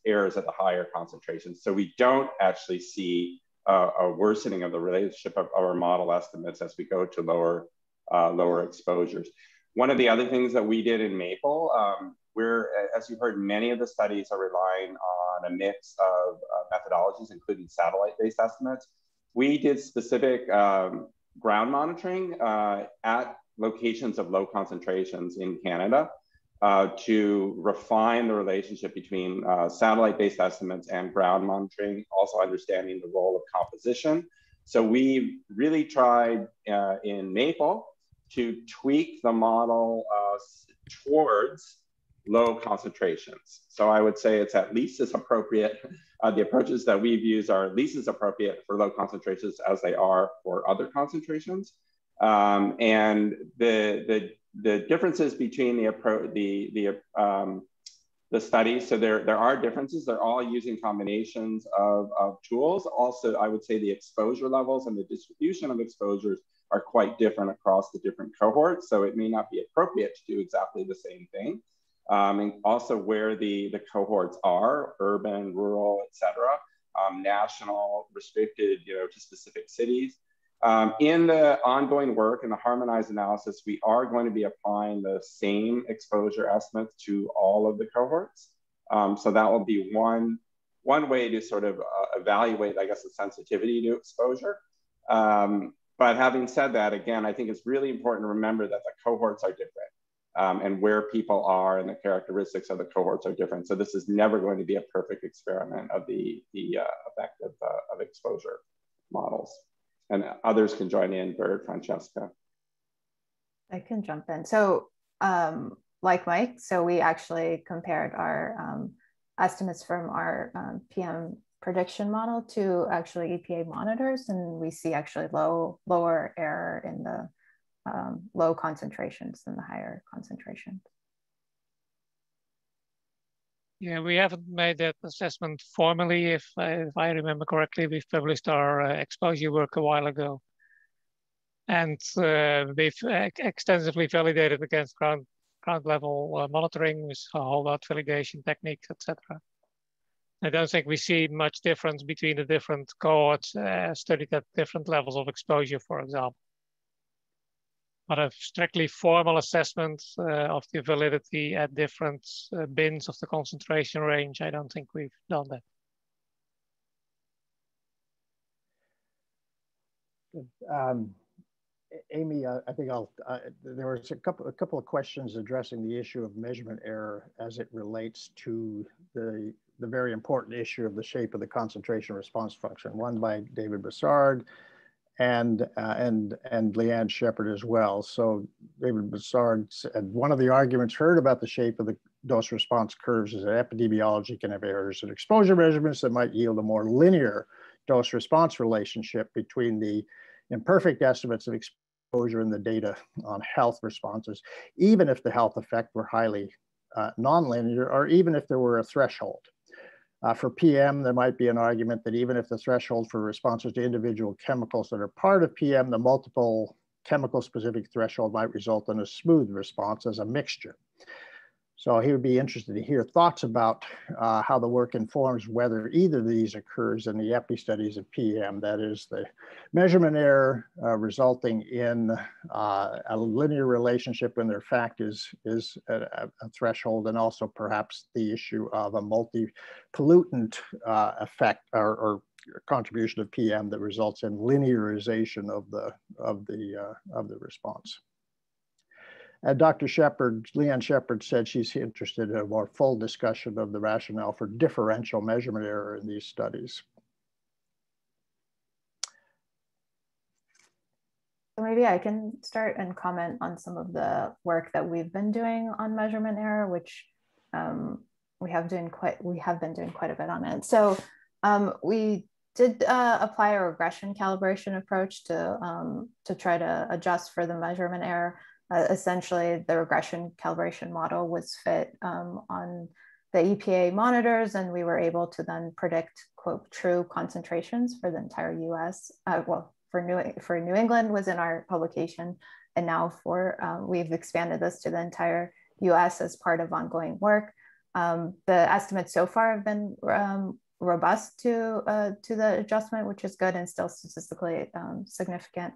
errors at the higher concentrations. So we don't actually see uh, a worsening of the relationship of our model estimates as we go to lower, uh, lower exposures. One of the other things that we did in Maple, um, we're, as you heard, many of the studies are relying on a mix of uh, methodologies, including satellite-based estimates. We did specific um, ground monitoring uh, at locations of low concentrations in Canada uh, to refine the relationship between uh, satellite-based estimates and ground monitoring, also understanding the role of composition. So we really tried uh, in Maple to tweak the model uh, towards low concentrations. So I would say it's at least as appropriate Uh, the approaches that we've used are at least as appropriate for low concentrations as they are for other concentrations. Um, and the, the, the differences between the approach, the, the, um, the studies, so there, there are differences. They're all using combinations of, of tools. Also, I would say the exposure levels and the distribution of exposures are quite different across the different cohorts. So it may not be appropriate to do exactly the same thing. Um, and also where the, the cohorts are, urban, rural, et cetera, um, national, restricted, you know, to specific cities. Um, in the ongoing work and the harmonized analysis, we are going to be applying the same exposure estimates to all of the cohorts. Um, so that will be one, one way to sort of uh, evaluate, I guess, the sensitivity to exposure. Um, but having said that, again, I think it's really important to remember that the cohorts are different um, and where people are and the characteristics of the cohorts are different. So this is never going to be a perfect experiment of the, the uh, effect of, uh, of exposure models and others can join in, Bert, Francesca. I can jump in. So um, like Mike, so we actually compared our um, estimates from our um, PM prediction model to actually EPA monitors, and we see actually low lower error in the um, low concentrations than the higher concentrations. Yeah, we haven't made that assessment formally. If I, if I remember correctly, we've published our uh, exposure work a while ago. And uh, we've extensively validated against ground, ground level uh, monitoring with a whole holdout validation techniques, etc. I don't think we see much difference between the different cohorts uh, studied at different levels of exposure, for example but a strictly formal assessment uh, of the validity at different uh, bins of the concentration range, I don't think we've done that. Um, Amy, uh, I think I'll, there was a couple, a couple of questions addressing the issue of measurement error as it relates to the, the very important issue of the shape of the concentration response function, one by David Bussard, and uh, and and Lianne Sheppard as well. So David Bussard said one of the arguments heard about the shape of the dose response curves is that epidemiology can have errors in exposure measurements that might yield a more linear dose response relationship between the imperfect estimates of exposure and the data on health responses, even if the health effect were highly uh, nonlinear or even if there were a threshold. Uh, for PM, there might be an argument that even if the threshold for responses to individual chemicals that are part of PM, the multiple chemical specific threshold might result in a smooth response as a mixture. So he would be interested to hear thoughts about uh, how the work informs whether either of these occurs in the EPI studies of PM, that is the measurement error uh, resulting in uh, a linear relationship when their fact is, is a, a, threshold and also perhaps the issue of a multi-pollutant uh, effect or, or, contribution of PM that results in linearization of the, of the, uh, of the response. And Dr. Sheppard, Lianne Sheppard said she's interested in a more full discussion of the rationale for differential measurement error in these studies. maybe I can start and comment on some of the work that we've been doing on measurement error, which um, we have doing quite we have been doing quite a bit on it. So um, we did uh, apply a regression calibration approach to um, to try to adjust for the measurement error uh, essentially the regression calibration model was fit um, on the EPA monitors, and we were able to then predict quote true concentrations for the entire U.S. Uh, well, for New for New England was in our publication, and now for um, we've expanded this to the entire U.S. as part of ongoing work. Um, the estimates so far have been um, robust to uh, to the adjustment, which is good and still statistically um, significant.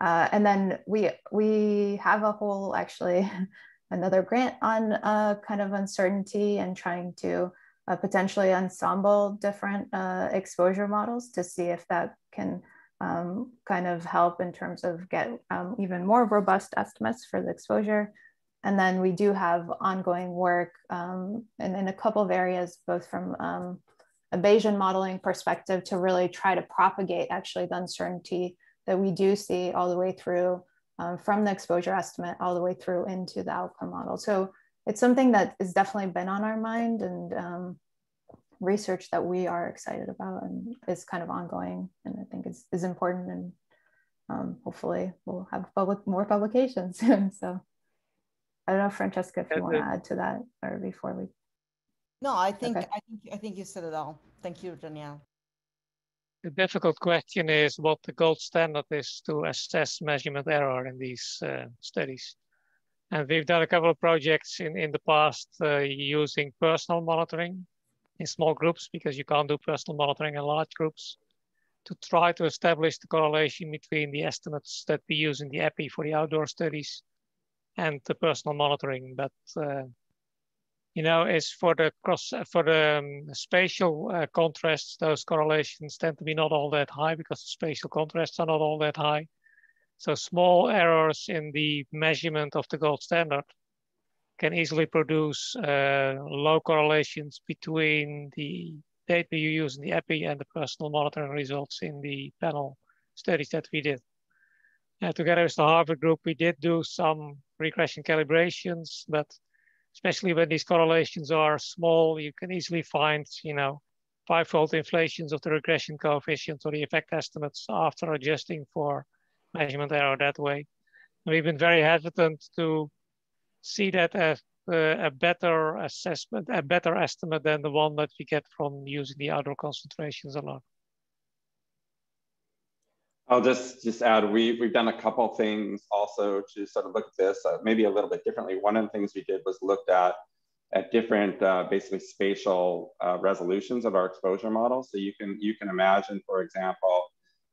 Uh, and then we we have a whole actually another grant on uh, kind of uncertainty and trying to uh, potentially ensemble different uh, exposure models to see if that can um, kind of help in terms of get um, even more robust estimates for the exposure. And then we do have ongoing work um, in, in a couple of areas, both from um, a Bayesian modeling perspective to really try to propagate actually the uncertainty that we do see all the way through um, from the exposure estimate all the way through into the outcome model. So it's something that has definitely been on our mind and um, research that we are excited about and is kind of ongoing and I think is, is important and um, hopefully we'll have public more publications soon. So I don't know, Francesca, if you want to add to that or before we. No, I think okay. I think I think you said it all. Thank you, Danielle. The difficult question is what the gold standard is to assess measurement error in these uh, studies. And we've done a couple of projects in, in the past uh, using personal monitoring in small groups because you can't do personal monitoring in large groups to try to establish the correlation between the estimates that we use in the EPI for the outdoor studies and the personal monitoring. But uh, you know, is for the cross for the um, spatial uh, contrasts, those correlations tend to be not all that high because the spatial contrasts are not all that high. So small errors in the measurement of the gold standard can easily produce uh, low correlations between the data you use in the EPI and the personal monitoring results in the panel studies that we did. Uh, together with the Harvard group, we did do some regression calibrations, but especially when these correlations are small, you can easily find, you know, five-fold inflations of the regression coefficients or the effect estimates after adjusting for measurement error that way. And we've been very hesitant to see that as uh, a better assessment, a better estimate than the one that we get from using the outdoor concentrations alone. I'll just just add we we've done a couple things also to sort of look at this uh, maybe a little bit differently. One of the things we did was looked at at different uh, basically spatial uh, resolutions of our exposure model. So you can you can imagine, for example,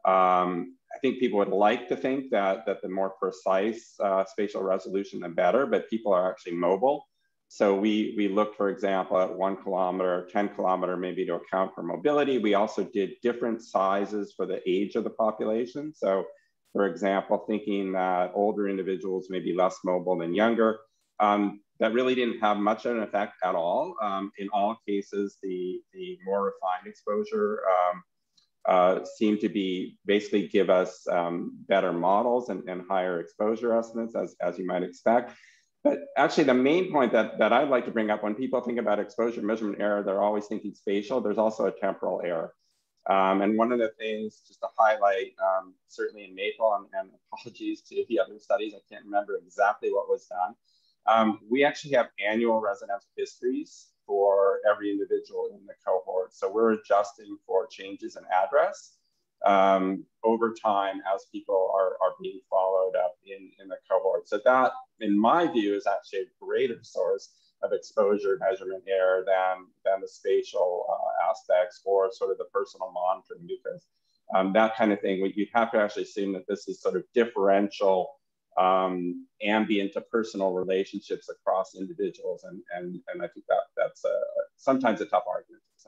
um, I think people would like to think that, that the more precise uh, spatial resolution, the better, but people are actually mobile. So we, we looked, for example, at one kilometer, 10 kilometer, maybe to account for mobility. We also did different sizes for the age of the population. So for example, thinking that older individuals may be less mobile than younger, um, that really didn't have much of an effect at all. Um, in all cases, the, the more refined exposure um, uh, seem to be basically give us um, better models and, and higher exposure estimates as, as you might expect. But actually the main point that, that I'd like to bring up when people think about exposure measurement error, they're always thinking spatial, there's also a temporal error. Um, and one of the things just to highlight, um, certainly in Maple, and, and, apologies to the other studies, I can't remember exactly what was done. Um, we actually have annual residential histories for every individual in the cohort. So we're adjusting for changes in address um, over time as people are, are being followed up in, in the cohort. So that, in my view, is actually a greater source of exposure measurement error than, than the spatial uh, aspects or sort of the personal monitoring because um, that kind of thing, you have to actually assume that this is sort of differential um, ambient to personal relationships across individuals. And, and, and I think that that's a, sometimes a tough argument to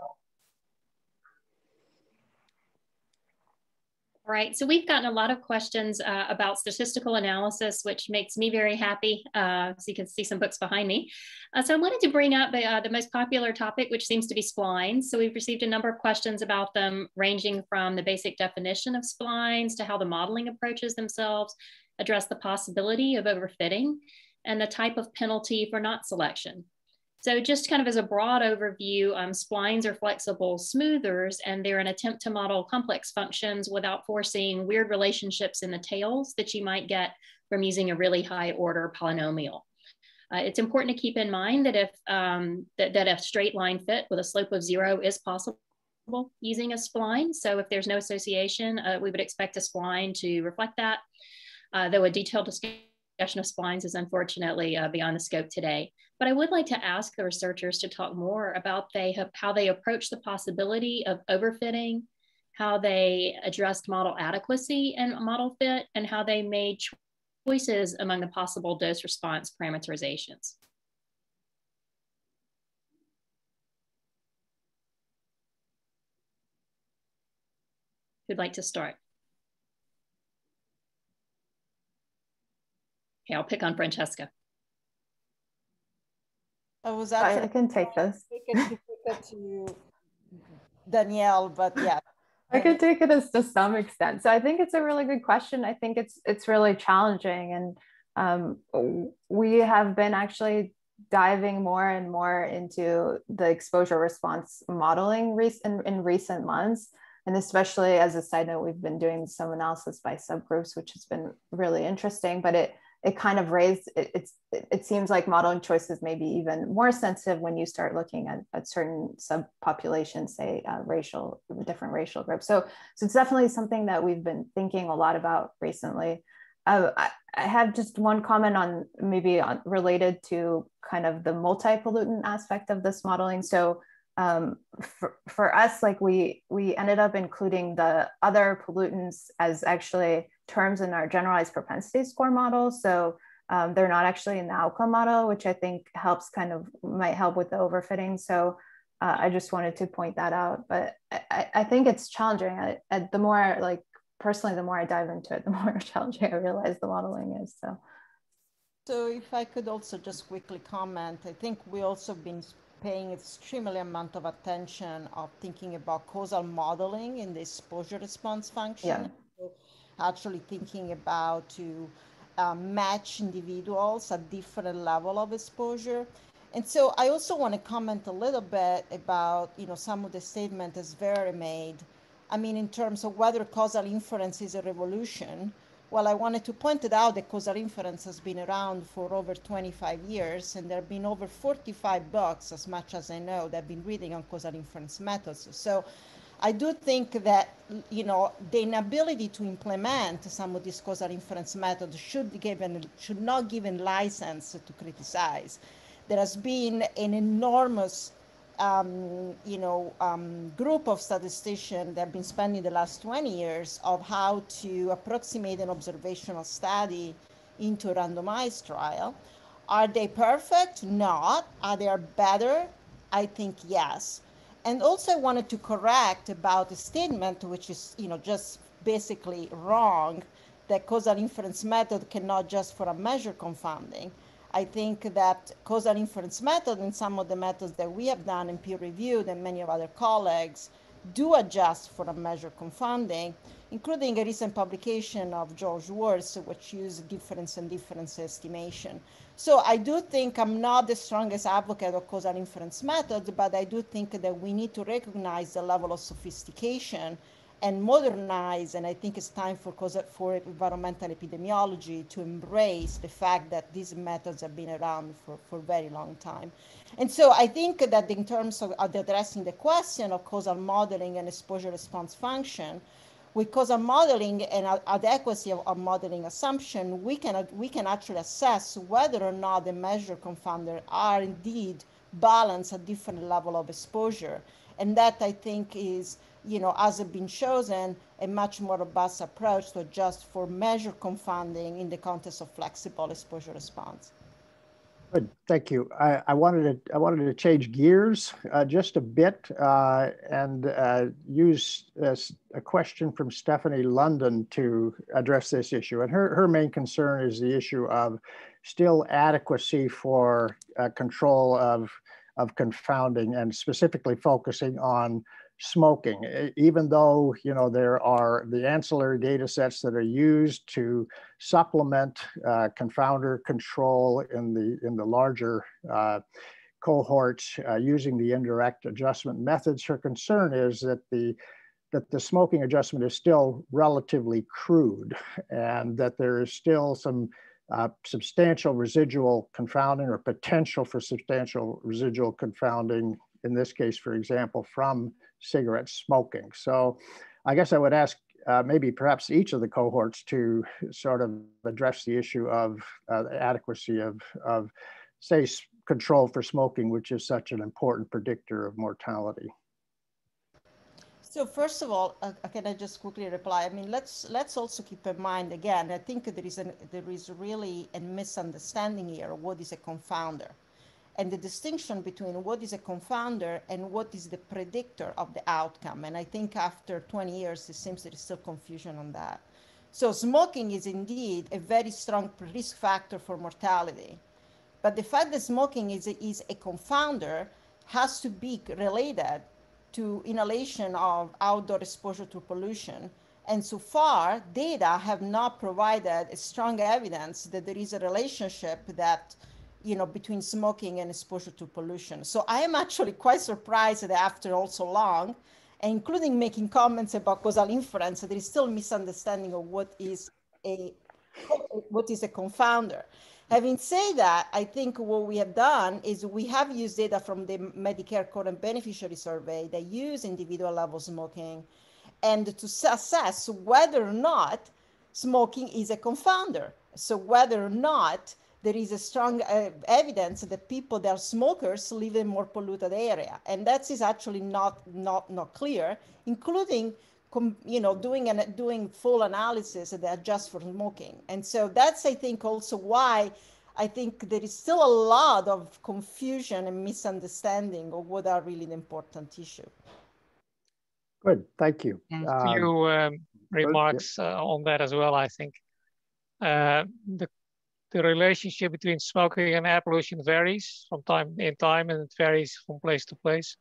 All right, so we've gotten a lot of questions uh, about statistical analysis, which makes me very happy. Uh, so you can see some books behind me. Uh, so I wanted to bring up uh, the most popular topic, which seems to be splines. So we've received a number of questions about them, ranging from the basic definition of splines to how the modeling approaches themselves, address the possibility of overfitting, and the type of penalty for knot selection. So just kind of as a broad overview, um, splines are flexible smoothers and they're an attempt to model complex functions without forcing weird relationships in the tails that you might get from using a really high order polynomial. Uh, it's important to keep in mind that if um, that, that a straight line fit with a slope of zero is possible using a spline. So if there's no association, uh, we would expect a spline to reflect that uh, though a detailed discussion of splines is unfortunately uh, beyond the scope today. But I would like to ask the researchers to talk more about they have, how they approach the possibility of overfitting, how they addressed model adequacy and model fit, and how they made choices among the possible dose response parameterizations. Who'd like to start? Okay, I'll pick on Francesca. I was actually I, can take this. Take it, to Danielle, but yeah. I could take it as to some extent. So I think it's a really good question. I think it's it's really challenging, and um, we have been actually diving more and more into the exposure response modeling in, in recent months. And especially as a side note, we've been doing some analysis by subgroups, which has been really interesting, but it, it kind of raised, it, it's, it seems like modeling choices may be even more sensitive when you start looking at, at certain subpopulations, say uh, racial, different racial groups. So, so it's definitely something that we've been thinking a lot about recently. Uh, I, I have just one comment on maybe on, related to kind of the multi-pollutant aspect of this modeling. So um, for, for us, like we, we ended up including the other pollutants as actually terms in our generalized propensity score model. So um, they're not actually in the outcome model, which I think helps kind of might help with the overfitting. So uh, I just wanted to point that out, but I, I think it's challenging. I, I, the more like personally, the more I dive into it, the more challenging I realize the modeling is. So. So if I could also just quickly comment, I think we also been paying extremely amount of attention of thinking about causal modeling in the exposure response function. Yeah. Actually thinking about to uh, match individuals at different level of exposure. And so I also want to comment a little bit about, you know, some of the statement as Sverre made. I mean, in terms of whether causal inference is a revolution, well, I wanted to point it out that causal inference has been around for over 25 years, and there have been over 45 books, as much as I know, that have been reading on causal inference methods. So I do think that, you know, the inability to implement some of these causal inference methods should, given, should not given license to criticize. There has been an enormous um, you know, um, group of statisticians that have been spending the last 20 years of how to approximate an observational study into a randomized trial. Are they perfect? Not. Are they better? I think yes. And also I wanted to correct about a statement, which is, you know, just basically wrong, that causal inference method cannot just for a measure confounding. I think that causal inference method and some of the methods that we have done in peer reviewed and many of other colleagues do adjust for a measure confounding, including a recent publication of George Worth, which used difference and difference estimation. So I do think I'm not the strongest advocate of causal inference methods, but I do think that we need to recognize the level of sophistication and modernize. And I think it's time for, for environmental epidemiology to embrace the fact that these methods have been around for, for a very long time. And so I think that in terms of addressing the question of causal modeling and exposure response function, with causal modeling and adequacy of, of, modeling assumption, we can, we can actually assess whether or not the measure confounder are indeed balanced at different level of exposure. And that I think is you know, has been chosen a much more robust approach to adjust for measure confounding in the context of flexible exposure response. Good, thank you. I, I wanted to I wanted to change gears uh, just a bit uh, and uh, use a question from Stephanie London to address this issue. And her her main concern is the issue of still adequacy for uh, control of of confounding and specifically focusing on smoking, even though you know there are the ancillary data sets that are used to supplement uh, confounder control in the in the larger uh, cohorts uh, using the indirect adjustment methods. Her concern is that the that the smoking adjustment is still relatively crude and that there is still some uh, substantial residual confounding or potential for substantial residual confounding in this case, for example, from cigarette smoking. So I guess I would ask uh, maybe perhaps each of the cohorts to sort of address the issue of uh, the adequacy of, of, say, control for smoking, which is such an important predictor of mortality. So first of all, uh, can I just quickly reply? I mean, let's let's also keep in mind again. I think there is an, there is really a misunderstanding here what is a confounder and the distinction between what is a confounder and what is the predictor of the outcome. And I think after 20 years, it seems there is still confusion on that. So smoking is indeed a very strong risk factor for mortality. But the fact that smoking is a, is a confounder has to be related to inhalation of outdoor exposure to pollution. And so far, data have not provided strong evidence that there is a relationship that you know, between smoking and exposure to pollution. So I am actually quite surprised that after all so long, including making comments about causal inference, there is still misunderstanding of what is a what is a confounder. Having said that, I think what we have done is we have used data from the Medicare current beneficiary survey that use individual level smoking and to assess whether or not smoking is a confounder. So whether or not there is a strong uh, evidence that people that are smokers live in more polluted area. And that is actually not, not, not clear, including you know, doing an, doing full analysis that just for smoking. And so that's, I think, also why I think there is still a lot of confusion and misunderstanding of what are really the important issue. Good, thank you. A few um, um remarks uh, on that as well, I think. Uh, the, the relationship between smoking and air pollution varies from time in time and it varies from place to place.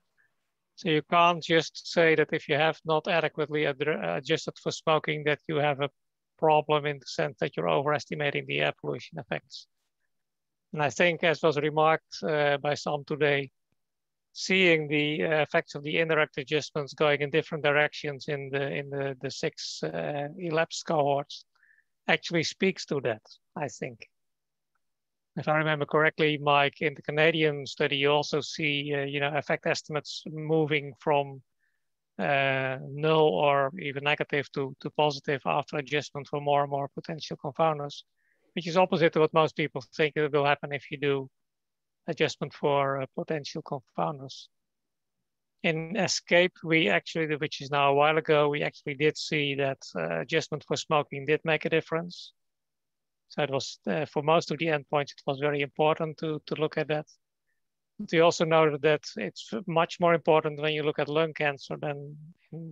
So you can't just say that if you have not adequately adjusted for smoking that you have a problem in the sense that you're overestimating the air pollution effects. And I think as was remarked uh, by some today, seeing the uh, effects of the indirect adjustments going in different directions in the, in the, the six uh, ELAPSE cohorts actually speaks to that, I think if I remember correctly, Mike, in the Canadian study, you also see, uh, you know, effect estimates moving from uh, null or even negative to, to positive after adjustment for more and more potential confounders, which is opposite to what most people think it will happen if you do adjustment for uh, potential confounders. In ESCAPE, we actually, which is now a while ago, we actually did see that uh, adjustment for smoking did make a difference. So it was uh, for most of the endpoints, it was very important to, to look at that. We also noted that it's much more important when you look at lung cancer than,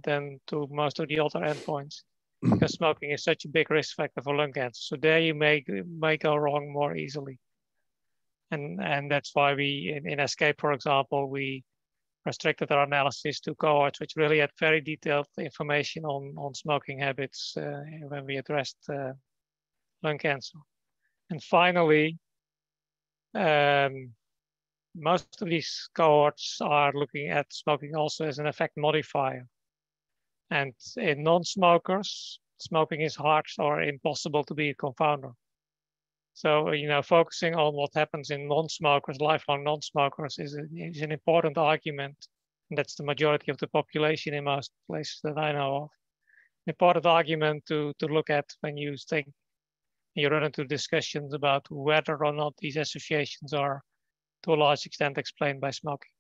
than to most of the other endpoints because smoking is such a big risk factor for lung cancer. So there you may, may go wrong more easily. And, and that's why we, in, in ESCAPE, for example, we restricted our analysis to cohorts which really had very detailed information on, on smoking habits uh, when we addressed uh, lung cancer. And finally, um, most of these cohorts are looking at smoking also as an effect modifier. And in non-smokers, smoking is hard or impossible to be a confounder. So, you know, focusing on what happens in non-smokers, lifelong non-smokers is, is an important argument. And that's the majority of the population in most places that I know of. An important argument to, to look at when you think you run into discussions about whether or not these associations are to a large extent explained by smoking.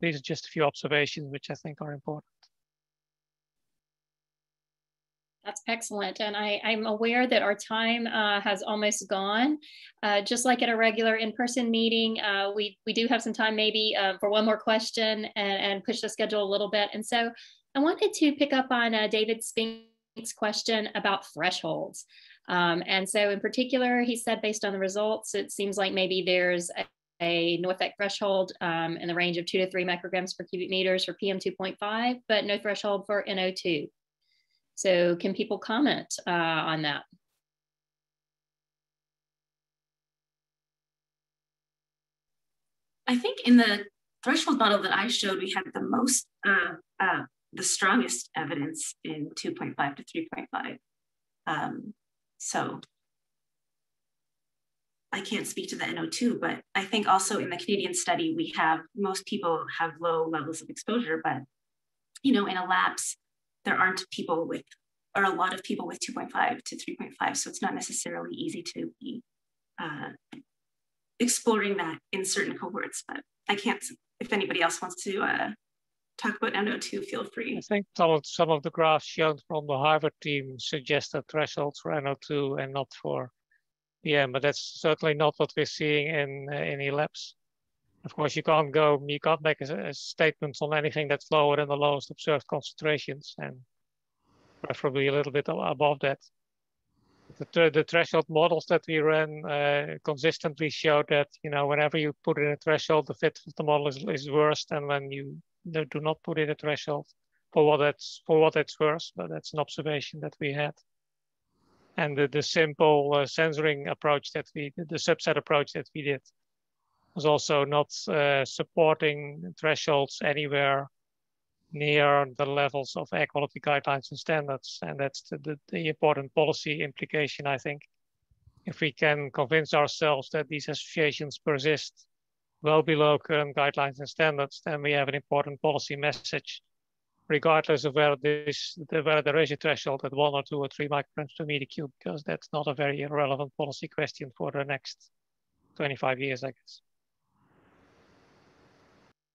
These are just a few observations which I think are important. That's excellent. And I, am aware that our time uh, has almost gone. Uh, just like at a regular in-person meeting, uh, we, we do have some time maybe uh, for one more question and, and, push the schedule a little bit. And so I wanted to pick up on uh, David Spink's question about thresholds. Um, and so in particular, he said based on the results, it seems like maybe there's a, a no effect threshold um, in the range of two to three micrograms per cubic meters for PM 2.5, but no threshold for NO2. So can people comment uh, on that? I think in the threshold model that I showed, we had the most, uh, uh, the strongest evidence in 2.5 to 3.5. Um, so I can't speak to the NO2, but I think also in the Canadian study, we have most people have low levels of exposure, but you know, in ELAPSE, there aren't people with, or a lot of people with 2.5 to 3.5. So it's not necessarily easy to be uh, exploring that in certain cohorts, but I can't, if anybody else wants to uh, talk about NO2, feel free. I think some of, some of the graphs shown from the Harvard team suggest a thresholds for NO2 and not for PM, but that's certainly not what we're seeing in in ELAPSE. Of course, you can't go, you can't make a, a statement on anything that's lower than the lowest observed concentrations, and preferably a little bit above that. The, the threshold models that we ran uh, consistently showed that you know whenever you put in a threshold, the fit of the model is, is worse than when you do not put in a threshold for what it's for what it's worth, but that's an observation that we had. And the, the simple uh, censoring approach that we, the subset approach that we did was also not uh, supporting thresholds anywhere near the levels of air quality guidelines and standards. And that's the, the, the, important policy implication, I think. If we can convince ourselves that these associations persist well below current guidelines and standards, then we have an important policy message, regardless of whether this whether there is a threshold at one or two or three micrograms per meter cube, because that's not a very relevant policy question for the next 25 years, I guess.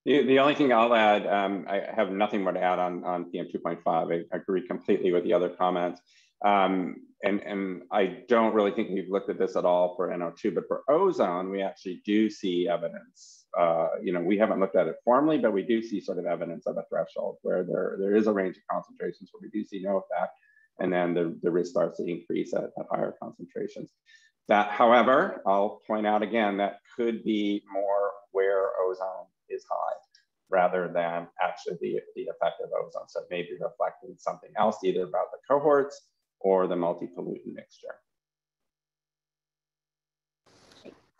The, the only thing I'll add, um, I have nothing more to add on, on PM 2.5. I, agree completely with the other comments. Um, and, and I don't really think we've looked at this at all for NO2, but for ozone, we actually do see evidence. Uh, you know, we haven't looked at it formally, but we do see sort of evidence of a threshold where there, there is a range of concentrations where we do see no effect, and then the, the risk starts to increase at, at higher concentrations. That, however, I'll point out again, that could be more where ozone is high rather than actually the, the effect of ozone. So maybe reflecting something else, either about the cohorts or the multi-pollutant mixture.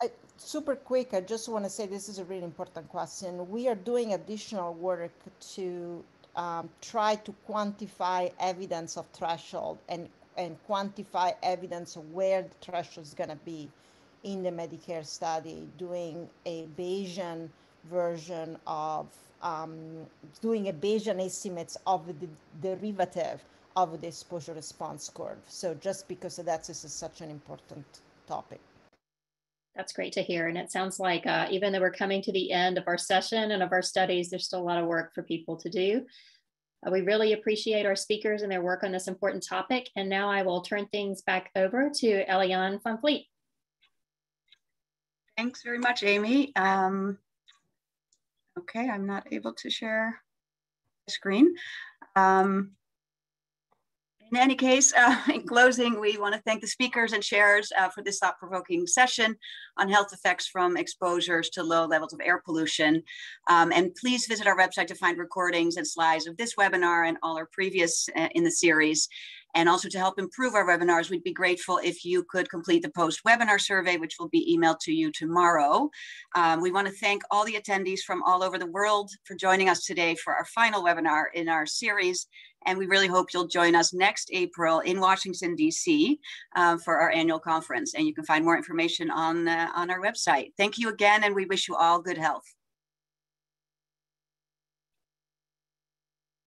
I, super quick, I just want to say this is a really important question. We are doing additional work to um, try to quantify evidence of threshold and, and quantify evidence of where the threshold is going to be in the Medicare study, doing a Bayesian version of um, doing a Bayesian estimates of the derivative of the exposure response curve. So just because of that, this is such an important topic. That's great to hear. And it sounds like uh, even though we're coming to the end of our session and of our studies, there's still a lot of work for people to do. Uh, we really appreciate our speakers and their work on this important topic. And now I will turn things back over to Eleanne van Vliet. Thanks very much, Amy. Um, okay, I'm not able to share the screen. Um, in any case, uh, in closing, we want to thank the speakers and chairs uh, for this thought-provoking session on health effects from exposures to low levels of air pollution. Um, and please visit our website to find recordings and slides of this webinar and all our previous uh, in the series. And also to help improve our webinars, we'd be grateful if you could complete the post-webinar survey, which will be emailed to you tomorrow. Um, we want to thank all the attendees from all over the world for joining us today for our final webinar in our series. And we really hope you'll join us next April in Washington, D.C. Uh, for our annual conference. And you can find more information on, uh, on our website. Thank you again, and we wish you all good health.